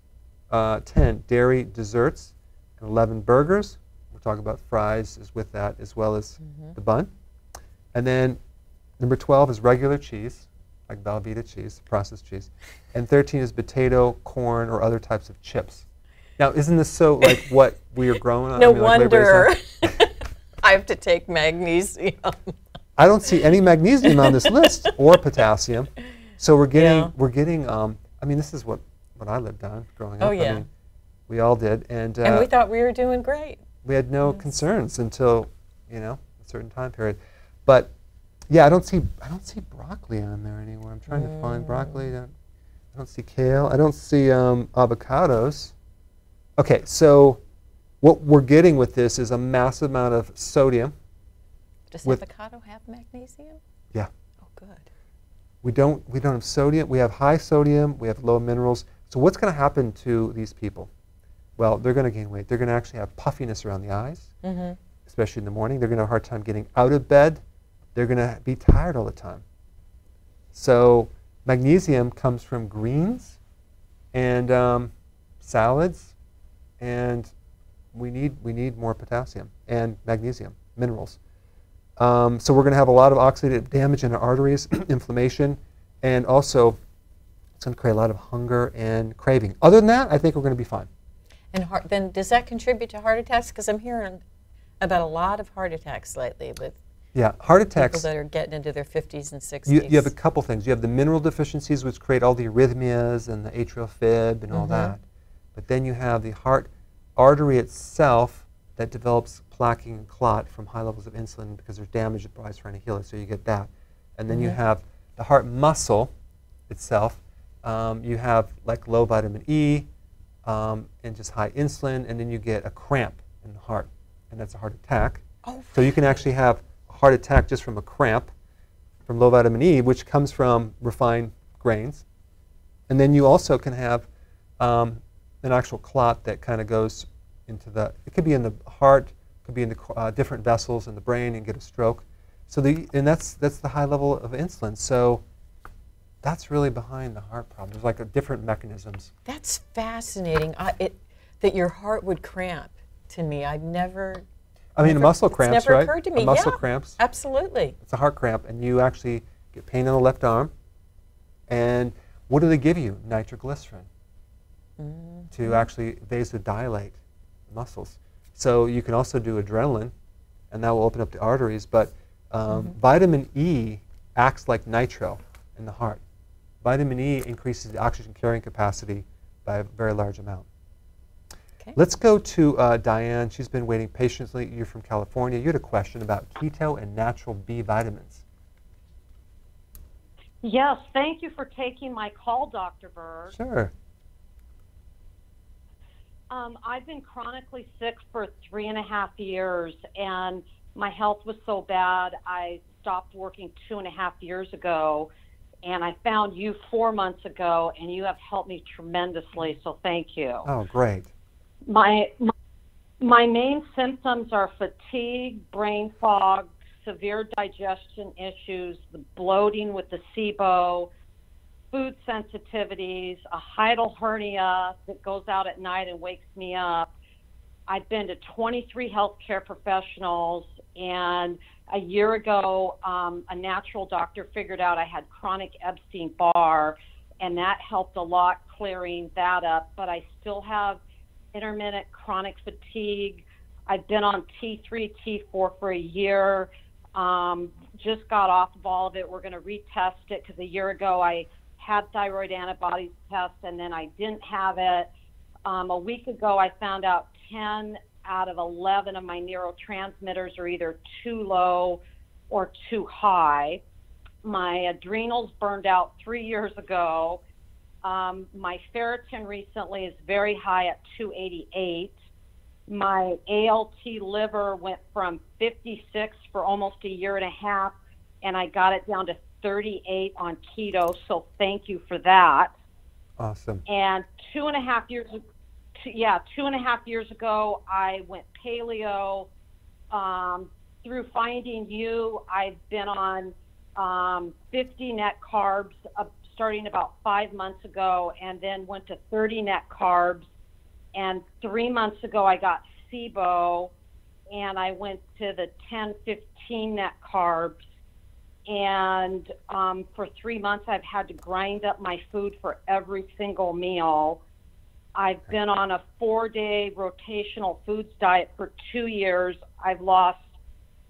Uh, ten, dairy desserts. And eleven, burgers. We're talking about fries is with that as well as the bun. And then number 12 is regular cheese, like Velveeta cheese, processed cheese. And 13 is potato, corn, or other types of chips. Now, isn't this so like what we are growing on? No I mean, like wonder I have to take magnesium. I don't see any magnesium on this list or potassium. So we're getting Yeah. we're getting. Um, I mean, this is what what I lived on growing Oh, up. I yeah. mean, we all did, and, uh, and we thought we were doing great. we had no concerns until you know a certain time period. But yeah, I don't see I don't see broccoli on there anywhere. I'm trying to find broccoli. I don't, I don't see kale. I don't see um, avocados. Okay, so what we're getting with this is a massive amount of sodium. Does With- avocado have magnesium? Yeah. Oh, good. We don't we don't have sodium. We have high sodium. We have low minerals. So what's going to happen to these people? Well, they're going to gain weight. They're going to actually have puffiness around the eyes, Mm-hmm. especially in the morning. They're going to have a hard time getting out of bed. They're going to be tired all the time. So magnesium comes from greens and um, salads, and we need we need more potassium and magnesium minerals. Um, so we're going to have a lot of oxidative damage in our arteries, inflammation, and also it's going to create a lot of hunger and craving. Other than that, I think we're going to be fine. And heart, then does that contribute to heart attacks? Because I'm hearing about a lot of heart attacks lately with Yeah, heart attacks. people that are getting into their 50s and 60s. You, you have a couple things. You have the mineral deficiencies, which create all the arrhythmias and the atrial fib and all Mhm. that. But then you have the heart artery itself that develops plaquing and clot from high levels of insulin because there's damage that body's trying to heal it. So you get that. And then you Mhm. have the heart muscle itself. Um, you have like low vitamin E um, and just high insulin, and then you get a cramp in the heart, and that's a heart attack. Oh, So you can actually have a heart attack just from a cramp from low vitamin E, which comes from refined grains. And then you also can have um, an actual clot that kind of goes into the, it could be in the heart, could be in the uh, different vessels in the brain and get a stroke. So the, and that's, that's the high level of insulin. So that's really behind the heart problem. There's like a different mechanisms. That's fascinating. I, it, that your heart would cramp to me. I've never. I mean, never, muscle cramps, it's never right? occurred to me. A muscle yeah, cramps. Absolutely. It's a heart cramp, and you actually get pain in the left arm. And what do they give you? Nitroglycerin Mm-hmm. to actually vasodilate the muscles. So you can also do adrenaline, and that will open up the arteries. But um, Mm-hmm. vitamin E acts like nitro in the heart. Vitamin E increases the oxygen carrying capacity by a very large amount. Okay. Let's go to uh, Diane. She's been waiting patiently. You're from California. You had a question about keto and natural B vitamins. Yes, thank you for taking my call, Dr. Berg. Sure. Um, I've been chronically sick for three and a half years, and my health was so bad, I stopped working two and a half years ago. And I found you four months ago, and you have helped me tremendously, so thank you. Oh, great. My, my my main symptoms are fatigue, brain fog, severe digestion issues, the bloating with the SIBO, food sensitivities, a hiatal hernia that goes out at night and wakes me up. I've been to 23 healthcare professionals, and a year ago, um, a natural doctor figured out I had chronic Epstein Barr, and that helped a lot clearing that up. But I still have intermittent chronic fatigue. I've been on T3, T4 for a year. Um, just got off of all of it. We're going to retest it because a year ago I had thyroid antibodies test and then I didn't have it. Um, a week ago I found out 10 out of 11 of my neurotransmitters are either too low or too high. My adrenals burned out three years ago. Um, my ferritin recently is very high at 288. My ALT liver went from 56 for almost a year and a half, and I got it down to 38 on keto. So thank you for that. Awesome. And two and a half years, yeah, two and a half years ago, I went paleo. Um, through finding you, I've been on um, 50 net carbs uh, starting about five months ago, and then went to 30 net carbs. And three months ago, I got SIBO, and I went to the 10, 15 net carbs. And um, for three months, I've had to grind up my food for every single meal. I've been on a four day rotational foods diet for two years. I've lost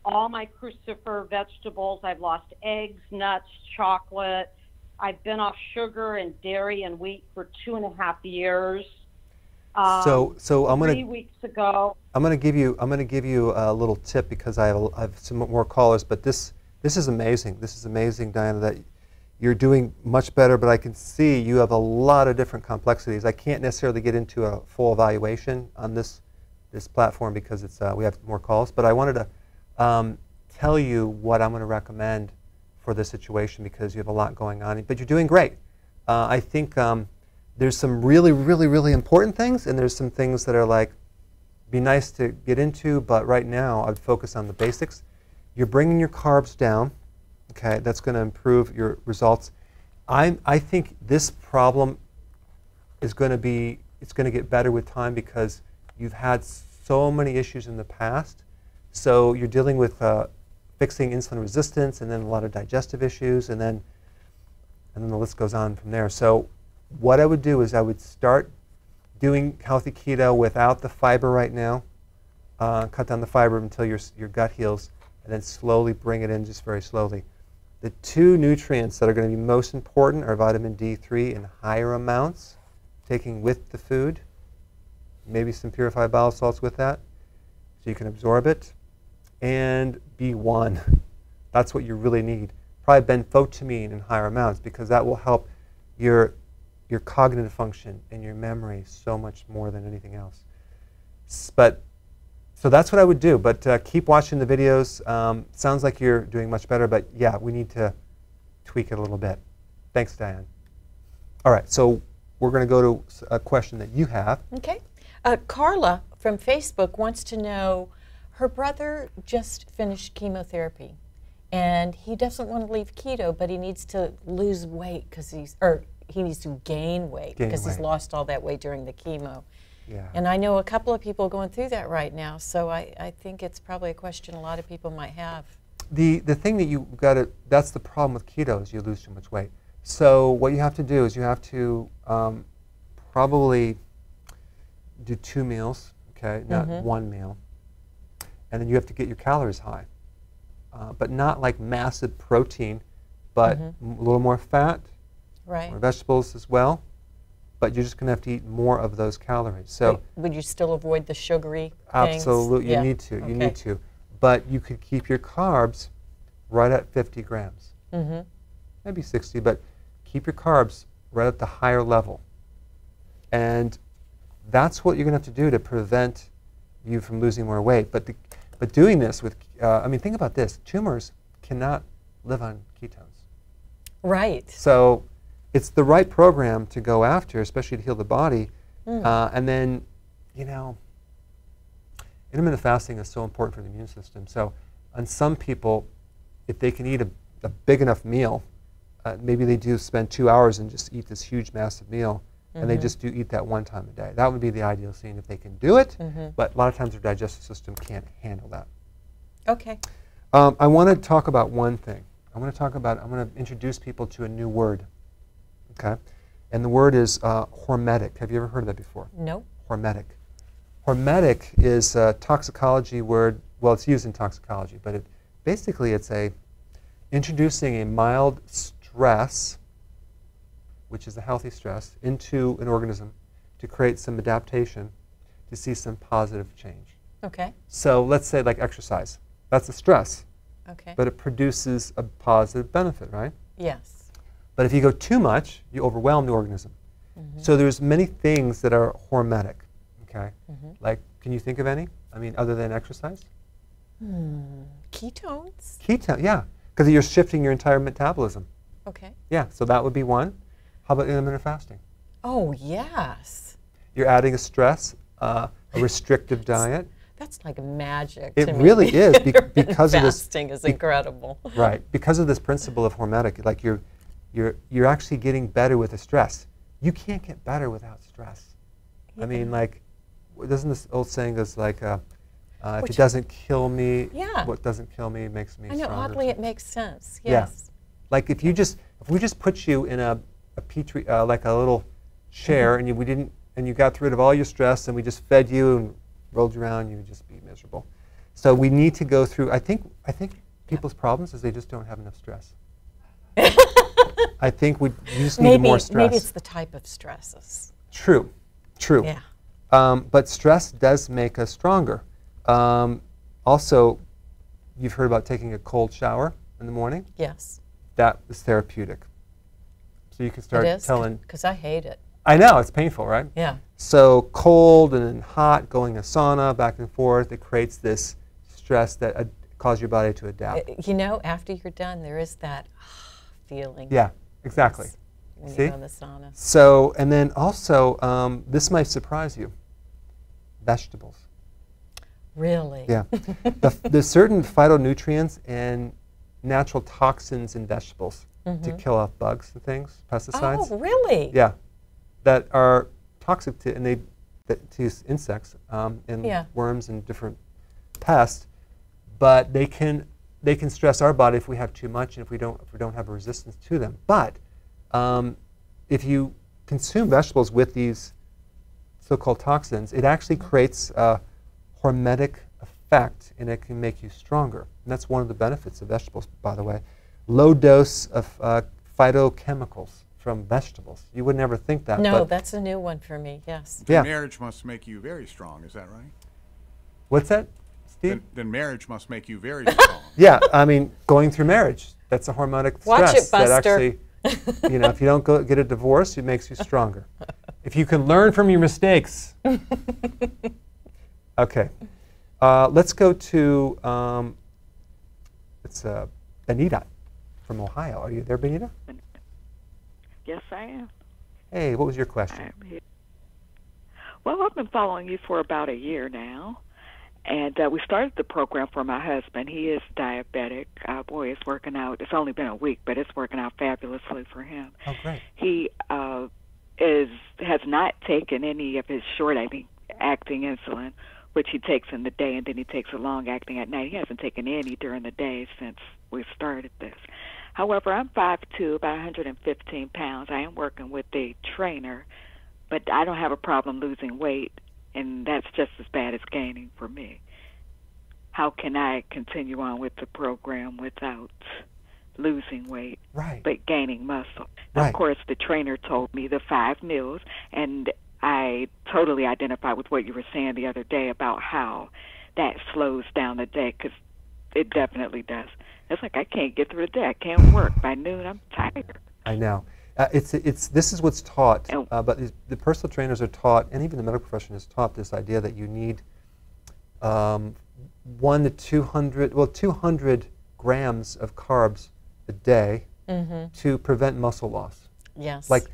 all my crucifer vegetables. I've lost eggs, nuts, chocolate. I've been off sugar and dairy and wheat for two and a half years. Um, so, so I'm gonna weeks ago. I'm gonna give you I'm gonna give you a little tip because I have, I have some more callers, but this this is amazing. This is amazing, Diana. That you're doing much better, but I can see you have a lot of different complexities. I can't necessarily get into a full evaluation on this this platform because it's uh, we have more calls. But I wanted to um, tell you what I'm going to recommend for this situation because you have a lot going on. But you're doing great. Uh, I think um, there's some really, really, really important things, and there's some things that are like be nice to get into, but right now I'd focus on the basics. You're bringing your carbs down. Okay, that's going to improve your results. I I think this problem is going to be it's going to get better with time because you've had so many issues in the past. So you're dealing with uh, fixing insulin resistance, and then a lot of digestive issues, and then and then the list goes on from there. So what I would do is I would start doing healthy keto without the fiber right now. Uh, cut down the fiber until your, your gut heals, and then slowly bring it in just very slowly. The two nutrients that are going to be most important are vitamin D3 in higher amounts, taking with the food, maybe some purified bile salts with that, so you can absorb it, and B1. That's what you really need. Probably benfotiamine in higher amounts because that will help your your cognitive function and your memory so much more than anything else. But so that's what I would do. But uh, keep watching the videos. Um, sounds like you're doing much better. But yeah, we need to tweak it a little bit. Thanks, Diane. All right. So we're going to go to a question that you have. Okay. Uh, Carla from Facebook wants to know her brother just finished chemotherapy and he doesn't want to leave keto, but he needs to lose weight because he's, or he needs to gain weight because he's lost all that weight during the chemo. Yeah. And I know a couple of people going through that right now, so I, I think it's probably a question a lot of people might have. the the thing that you got to that's the problem with keto is you lose too much weight. So what you have to do is you have to um, probably do two meals, okay, not Mhm. one meal, and then you have to get your calories high, uh, but not like massive protein, but Mhm. m- a little more fat, Right. more vegetables as well. But you're just going to have to eat more of those calories. So Would- you still avoid the sugary things? Absolutely, you Yeah. need to. You Okay. need to. But you could keep your carbs right at 50 grams, Mhm. maybe 60, but keep your carbs right at the higher level. And that's what you're going to have to do to prevent you from losing more weight. But, the, but doing this with, uh, I mean, think about this tumors cannot live on ketones. Right. So it's the right program to go after, especially to heal the body. Mm. Uh, and then, you know, intermittent fasting is so important for the immune system. So on some people, if they can eat a, a big enough meal, uh, maybe they do spend two hours and just eat this huge, massive meal, and they Mhm. just do eat that one time a day. That would be the ideal scene if they can do it, Mhm. but a lot of times their digestive system can't handle that. Okay. Um, I want to talk about one thing. I want to talk about, I'm going to introduce people to a new word. Okay? And the word is uh, hormetic. Have you ever heard of that before? No. Hormetic. Hormetic is a toxicology word. Well, it's used in toxicology, but it, basically it's a introducing a mild stress, which is a healthy stress, into an organism to create some adaptation to see some positive change. Okay. So let's say like exercise. That's a stress. Okay. But it produces a positive benefit, right? Yes. But if you go too much, you overwhelm the organism. Mhm. So there's many things that are hormetic. Okay. Mhm. Like, can you think of any? I mean, other than exercise? Hmm. Ketones. Ketone, yeah, because you're shifting your entire metabolism. Okay. Yeah, so that would be one. How about intermittent fasting? Oh yes. You're adding a stress, uh, a restrictive diet. That's like magic. It to me. really is bec- because of this. Fasting is be- incredible. Right, because of this principle of hormetic, like you're, you're, you're actually getting better with the stress. You can't get better without stress. I mean, like, doesn't this old saying goes like, uh, uh, if Which- it doesn't kill me, Yeah. what doesn't kill me makes me I know. stronger. Oddly, it makes sense. Yeah. Yes. Like if you just, if we just put you in a, a petri, uh, like a little chair, and you, we didn't, and you got rid of all your stress, and we just fed you and rolled you around, you would just be miserable. So we need to go through. I think, I think people's problems is they just don't have enough stress. I think we just need maybe more stress. maybe it's the type of stresses. True, true. Yeah. Um, but stress does make us stronger. Um, also, you've heard about taking a cold shower in the morning. Yes. That is therapeutic. So you can start it is telling. because I hate it. I know it's painful, right? Yeah. So cold and hot, going a sauna back and forth, it creates this stress that uh, causes your body to adapt. Uh, You know, after you're done, there is that feeling. yeah, exactly. See? you go in the sauna. So, and then also, um, this might surprise you. Vegetables. Really? Yeah. the, there's certain phytonutrients and natural toxins in vegetables to Mhm. kill off bugs and things, pesticides. Oh, really? Yeah. That are toxic to, and they, that, to insects um, and Yeah. worms and different pests, but they can, they can stress our body if we have too much and if we don't, if we don't have a resistance to them. But um, if you consume vegetables with these so-called toxins, it actually creates a hormetic effect and it can make you stronger. And that's one of the benefits of vegetables, by the way. Low dose of uh, phytochemicals from vegetables. You would never think that. No, but that's a new one for me. Yes. Yeah. Marriage must make you very strong. Is that right? what's that, Steve? Then, then marriage must make you very strong. yeah, I mean, going through marriage, that's a hormonic Watch stress it, that Buster. actually, you know, if you don't go get a divorce, it makes you stronger. if you can learn from your mistakes. okay, uh, let's go to um, it's uh, Benita from Ohio. Are you there, Benita? Yes, I am. Hey, what was your question? I'm here. Well, I've been following you for about a year now, and uh, we started the program for my husband. He is diabetic. Uh, boy, it's working out. It's only been a week, but it's working out fabulously for him. Oh, great. He uh, is has not taken any of his short-acting acting insulin, which he takes in the day, and then he takes a long-acting at night. He hasn't taken any during the day since we started this. However, I'm 5'2", about 115 pounds. I am working with a trainer, but I don't have a problem losing weight, and that's just as bad as gaining for me. How can I continue on with the program without losing weight, Right. but gaining muscle? Right. Of course, the trainer told me the five meals, and I totally identify with what you were saying the other day about how that slows down the day because it definitely does. It's like I can't get through the day. I can't work by noon. I'm tired. I know. Uh, it's, it's, this is what's taught, Oh. uh, but these, the personal trainers are taught, and even the medical profession is taught this idea that you need um, one to 200, well, 200 grams of carbs a day Mhm. to prevent muscle loss. Yes. Like,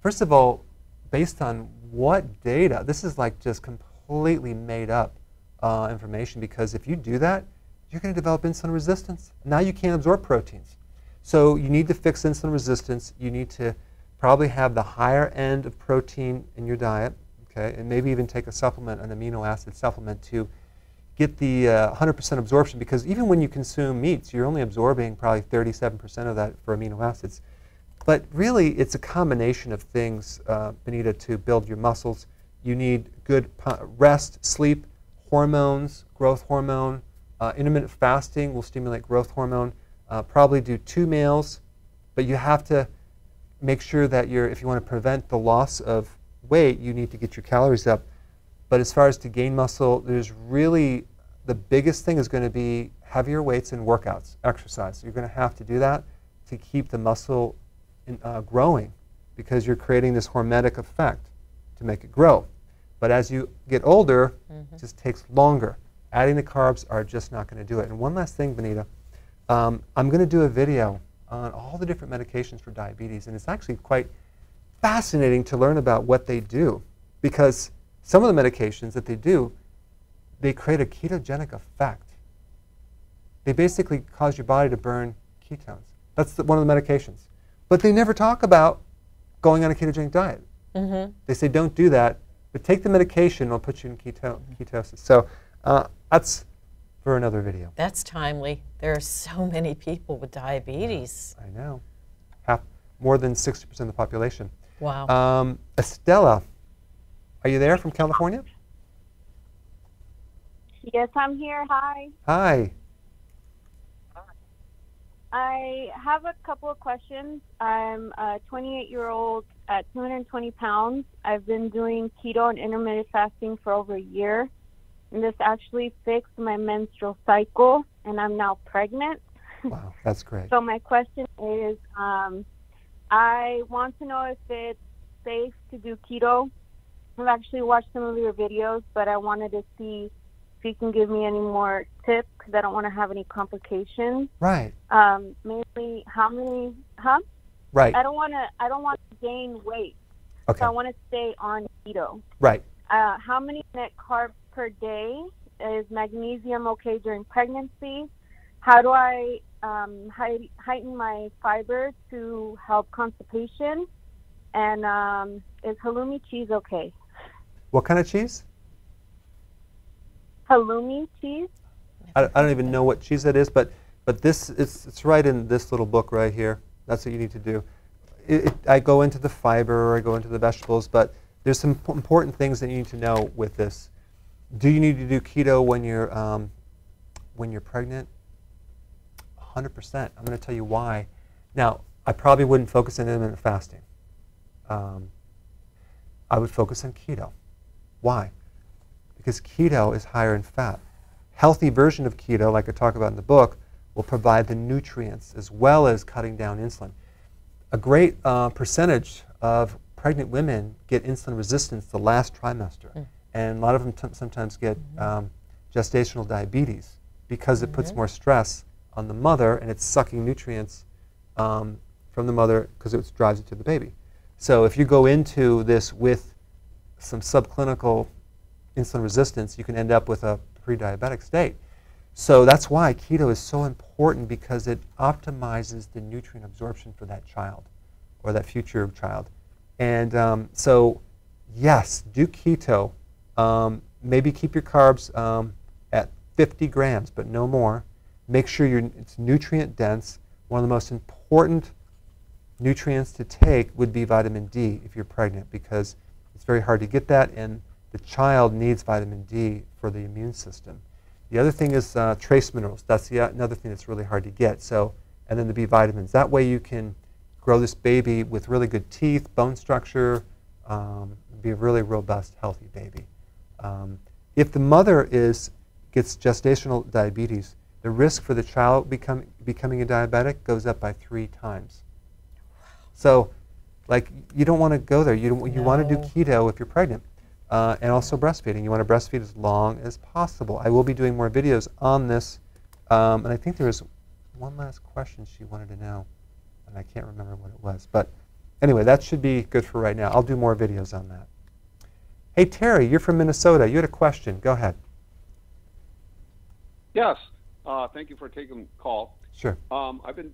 first of all, based on what data, this is like just completely made up uh, information because if you do that, you're going to develop insulin resistance. Now you can't absorb proteins. So you need to fix insulin resistance. You need to probably have the higher end of protein in your diet, okay, and maybe even take a supplement, an amino acid supplement to get the uh, 100% absorption because even when you consume meats, you're only absorbing probably 37% of that for amino acids. But really, it's a combination of things, uh, Benita, to build your muscles. You need good rest, sleep, hormones, growth hormone. Uh, intermittent fasting will stimulate growth hormone. Uh, probably do two meals, but you have to make sure that you're, if you want to prevent the loss of weight, you need to get your calories up. But as far as to gain muscle, there's really the biggest thing is going to be heavier weights and workouts, exercise. You're going to have to do that to keep the muscle in, uh, growing because you're creating this hormetic effect to make it grow. But as you get older, it just takes longer. Adding the carbs are just not going to do it. And one last thing, Benita, um, I'm going to do a video on all the different medications for diabetes, and it's actually quite fascinating to learn about what they do because some of the medications that they do, they create a ketogenic effect. They basically cause your body to burn ketones. That's the, one of the medications. But they never talk about going on a ketogenic diet. Mhm. They say don't do that, but take the medication, it'll put you in keto- ketosis. So uh, that's for another video. That's timely. There are so many people with diabetes. I know. Half, more than 60% of the population. Wow. Um, Estella, are you there from California? Yes, I'm here. Hi. Hi. I have a couple of questions. I'm a 28 year old at 220 pounds. I've been doing keto and intermittent fasting for over a year. And this actually fixed my menstrual cycle, and I'm now pregnant. Wow, that's great. So, my question is um, I want to know if it's safe to do keto. I've actually watched some of your videos, but I wanted to see if you can give me any more tips because I don't want to have any complications. Right, Um, mainly, how many? Huh? right, I don't want to. I don't want to gain weight. Okay. So I want to stay on keto. right. Uh, how many net carbs per day? Is magnesium okay during pregnancy? How do I um, hei- heighten my fiber to help constipation? And um, is halloumi cheese okay? What kind of cheese? Halloumi cheese? I, I don't even know what cheese that is, but, but this it's, it's right in this little book right here. That's what you need to do. It, it, I go into the fiber, I go into the vegetables, but there's some p- important things that you need to know with this. Do you need to do keto when you're, um, when you're pregnant? 100%. I'm going to tell you why. Now, I probably wouldn't focus on intermittent fasting. Um, I would focus on keto. Why? Because keto is higher in fat. Healthy version of keto, like I talk about in the book, will provide the nutrients as well as cutting down insulin. A great uh, percentage of pregnant women get insulin resistance the last trimester, and a lot of them t- sometimes get um, gestational diabetes because it puts Mhm. more stress on the mother and it's sucking nutrients um, from the mother because it drives it to the baby. So if you go into this with some subclinical insulin resistance, you can end up with a pre-diabetic state. So that's why keto is so important because it optimizes the nutrient absorption for that child or that future child. And um, so, yes, do keto. Um, maybe keep your carbs um, at 50 grams, but no more. Make sure it's nutrient dense. One of the most important nutrients to take would be vitamin D if you're pregnant because it's very hard to get that, and the child needs vitamin D for the immune system. The other thing is uh, trace minerals. That's the, uh, another thing that's really hard to get. So, and then the B vitamins. That way you can grow this baby with really good teeth, bone structure, um, be a really robust, healthy baby. Um, if the mother is gets gestational diabetes, the risk for the child become, becoming a diabetic goes up by three times. So, like, you don't want to go there. You, don't, you want to do keto if you're pregnant. Uh, and also breastfeeding. You want to breastfeed as long as possible. I will be doing more videos on this. Um, and I think there was one last question she wanted to know, and I can't remember what it was. But anyway, that should be good for right now. I'll do more videos on that. Hey, Terry, you're from Minnesota. You had a question. Go ahead. Yes. Uh, thank you for taking the call. Sure. Um, I've been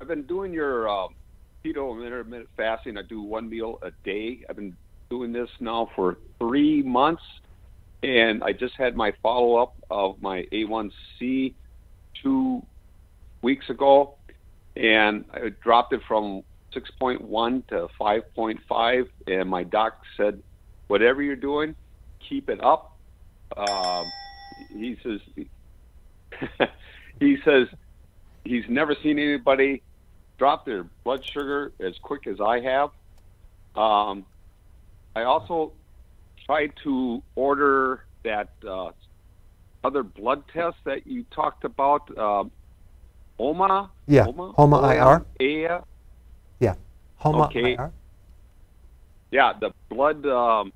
I've been doing your uh, keto and intermittent fasting. I do one meal a day. I've been doing this now for three months, and I just had my follow up of my A1C two weeks ago, and I dropped it from 6.1 to 5.5, and my doc said, whatever you're doing, keep it up. Um, he says he says he's never seen anybody drop their blood sugar as quick as I have. Um, I also tried to order that uh, other blood test that you talked about, um, HOMA. Yeah, Oma. HOMA IR. Yeah. Yeah, HOMA Okay. IR. Yeah, the blood, um,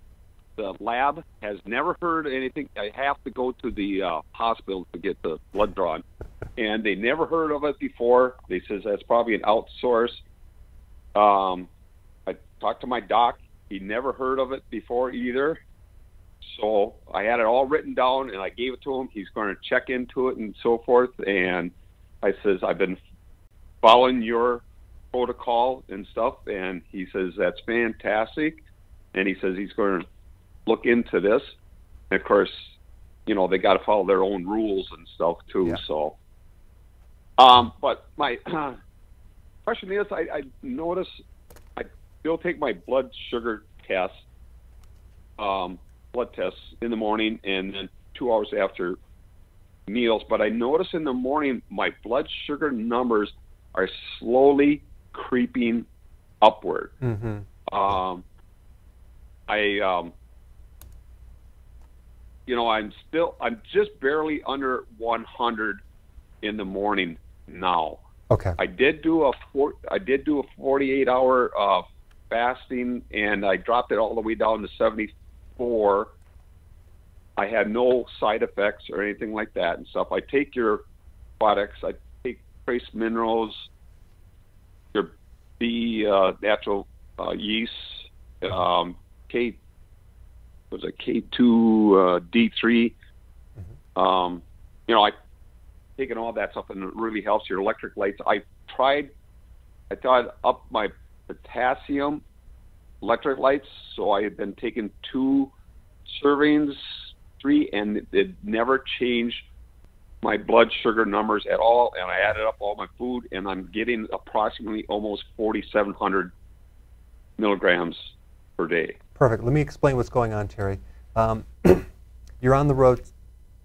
the lab has never heard anything. I have to go to the uh, hospital to get the blood drawn, and they never heard of it before. They says that's probably an outsource. Um, I talked to my doc. He never heard of it before either. So I had it all written down, and I gave it to him. He's going to check into it and so forth. And I says I've been following your protocol and stuff, and he says that's fantastic. And he says he's going to look into this. And of course, you know they got to follow their own rules and stuff too. So, um, but my question is, I, I notice I still take my blood sugar test, um, blood tests in the morning and then two hours after meals. But I notice in the morning my blood sugar numbers are slowly creeping upward. Mm-hmm. Um, I, um, you know, I'm still, I'm just barely under 100 in the morning now. Okay. I did do a four, I did do a 48 hour uh, fasting, and I dropped it all the way down to 74. I had no side effects or anything like that and stuff. I take your products. I take trace minerals, your B uh, natural uh, yeast, um, K was a K two uh, D 3 Um, you know, I taken all that stuff and it really helps your electrolytes. I tried, I thought up my potassium electrolytes, so I had been taking two servings, three, and it, it never changed my blood sugar numbers at all. And I added up all my food, and I'm getting approximately almost 4,700 milligrams per day. Perfect. Let me explain what's going on, Terry. Um, you're on the road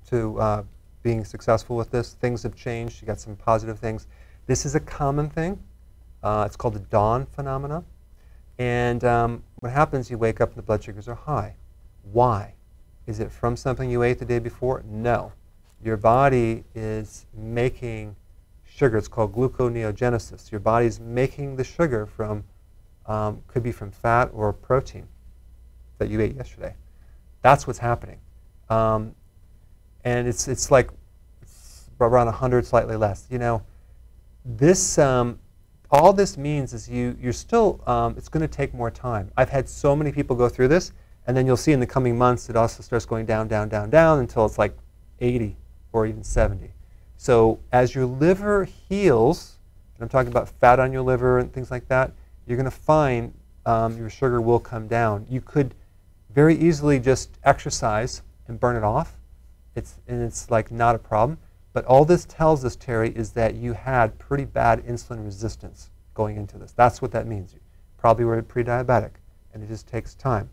to uh, being successful with this. Things have changed. You got some positive things. This is a common thing. Uh, it's called the dawn phenomena. And um, what happens, you wake up and the blood sugars are high. Why? Is it from something you ate the day before? No. Your body is making sugar. It's called gluconeogenesis. Your body's making the sugar from, um, could be from fat or protein that you ate yesterday. That's what's happening. Um, and it's, it's like it's around 100, slightly less. You know, this, um, all this means is you, you're still, um, it's going to take more time. I've had so many people go through this, and then you'll see in the coming months it also starts going down, down, down, down until it's like 80 or even 70. So as your liver heals, and I'm talking about fat on your liver and things like that, you're going to find um, your sugar will come down. You could very easily just exercise and burn it off. It's, and it's like not a problem. But all this tells us, Terry, is that you had pretty bad insulin resistance going into this. That's what that means. You probably were pre-diabetic, and it just takes time.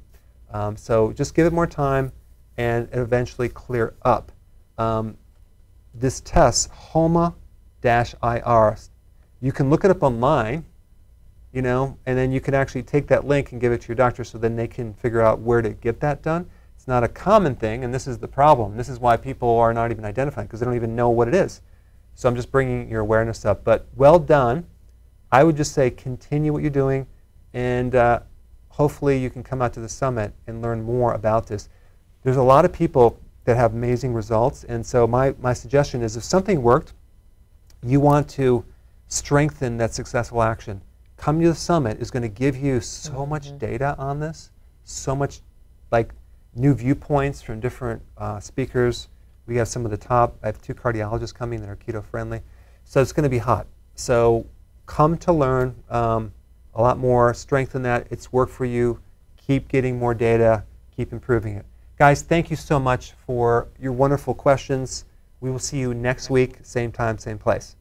Um, so just give it more time, and it eventually clear up. Um, this test, HOMA-IR, you can look it up online, you know, and then you can actually take that link and give it to your doctor so then they can figure out where to get that done. It's not a common thing, and this is the problem. This is why people are not even identifying because they don't even know what it is. So I'm just bringing your awareness up. But well done. I would just say continue what you're doing, and uh, hopefully you can come out to the summit and learn more about this. There's a lot of people that have amazing results, and so my, my suggestion is if something worked, you want to strengthen that successful action. Come to the summit is going to give you so mm -hmm. much data on this, so much like new viewpoints from different uh, speakers. We have some of the top. I have two cardiologists coming that are keto friendly. So it's going to be hot. So come to learn um, a lot more, strengthen that. It's work for you. Keep getting more data, keep improving it. Guys, thank you so much for your wonderful questions. We will see you next week, same time, same place.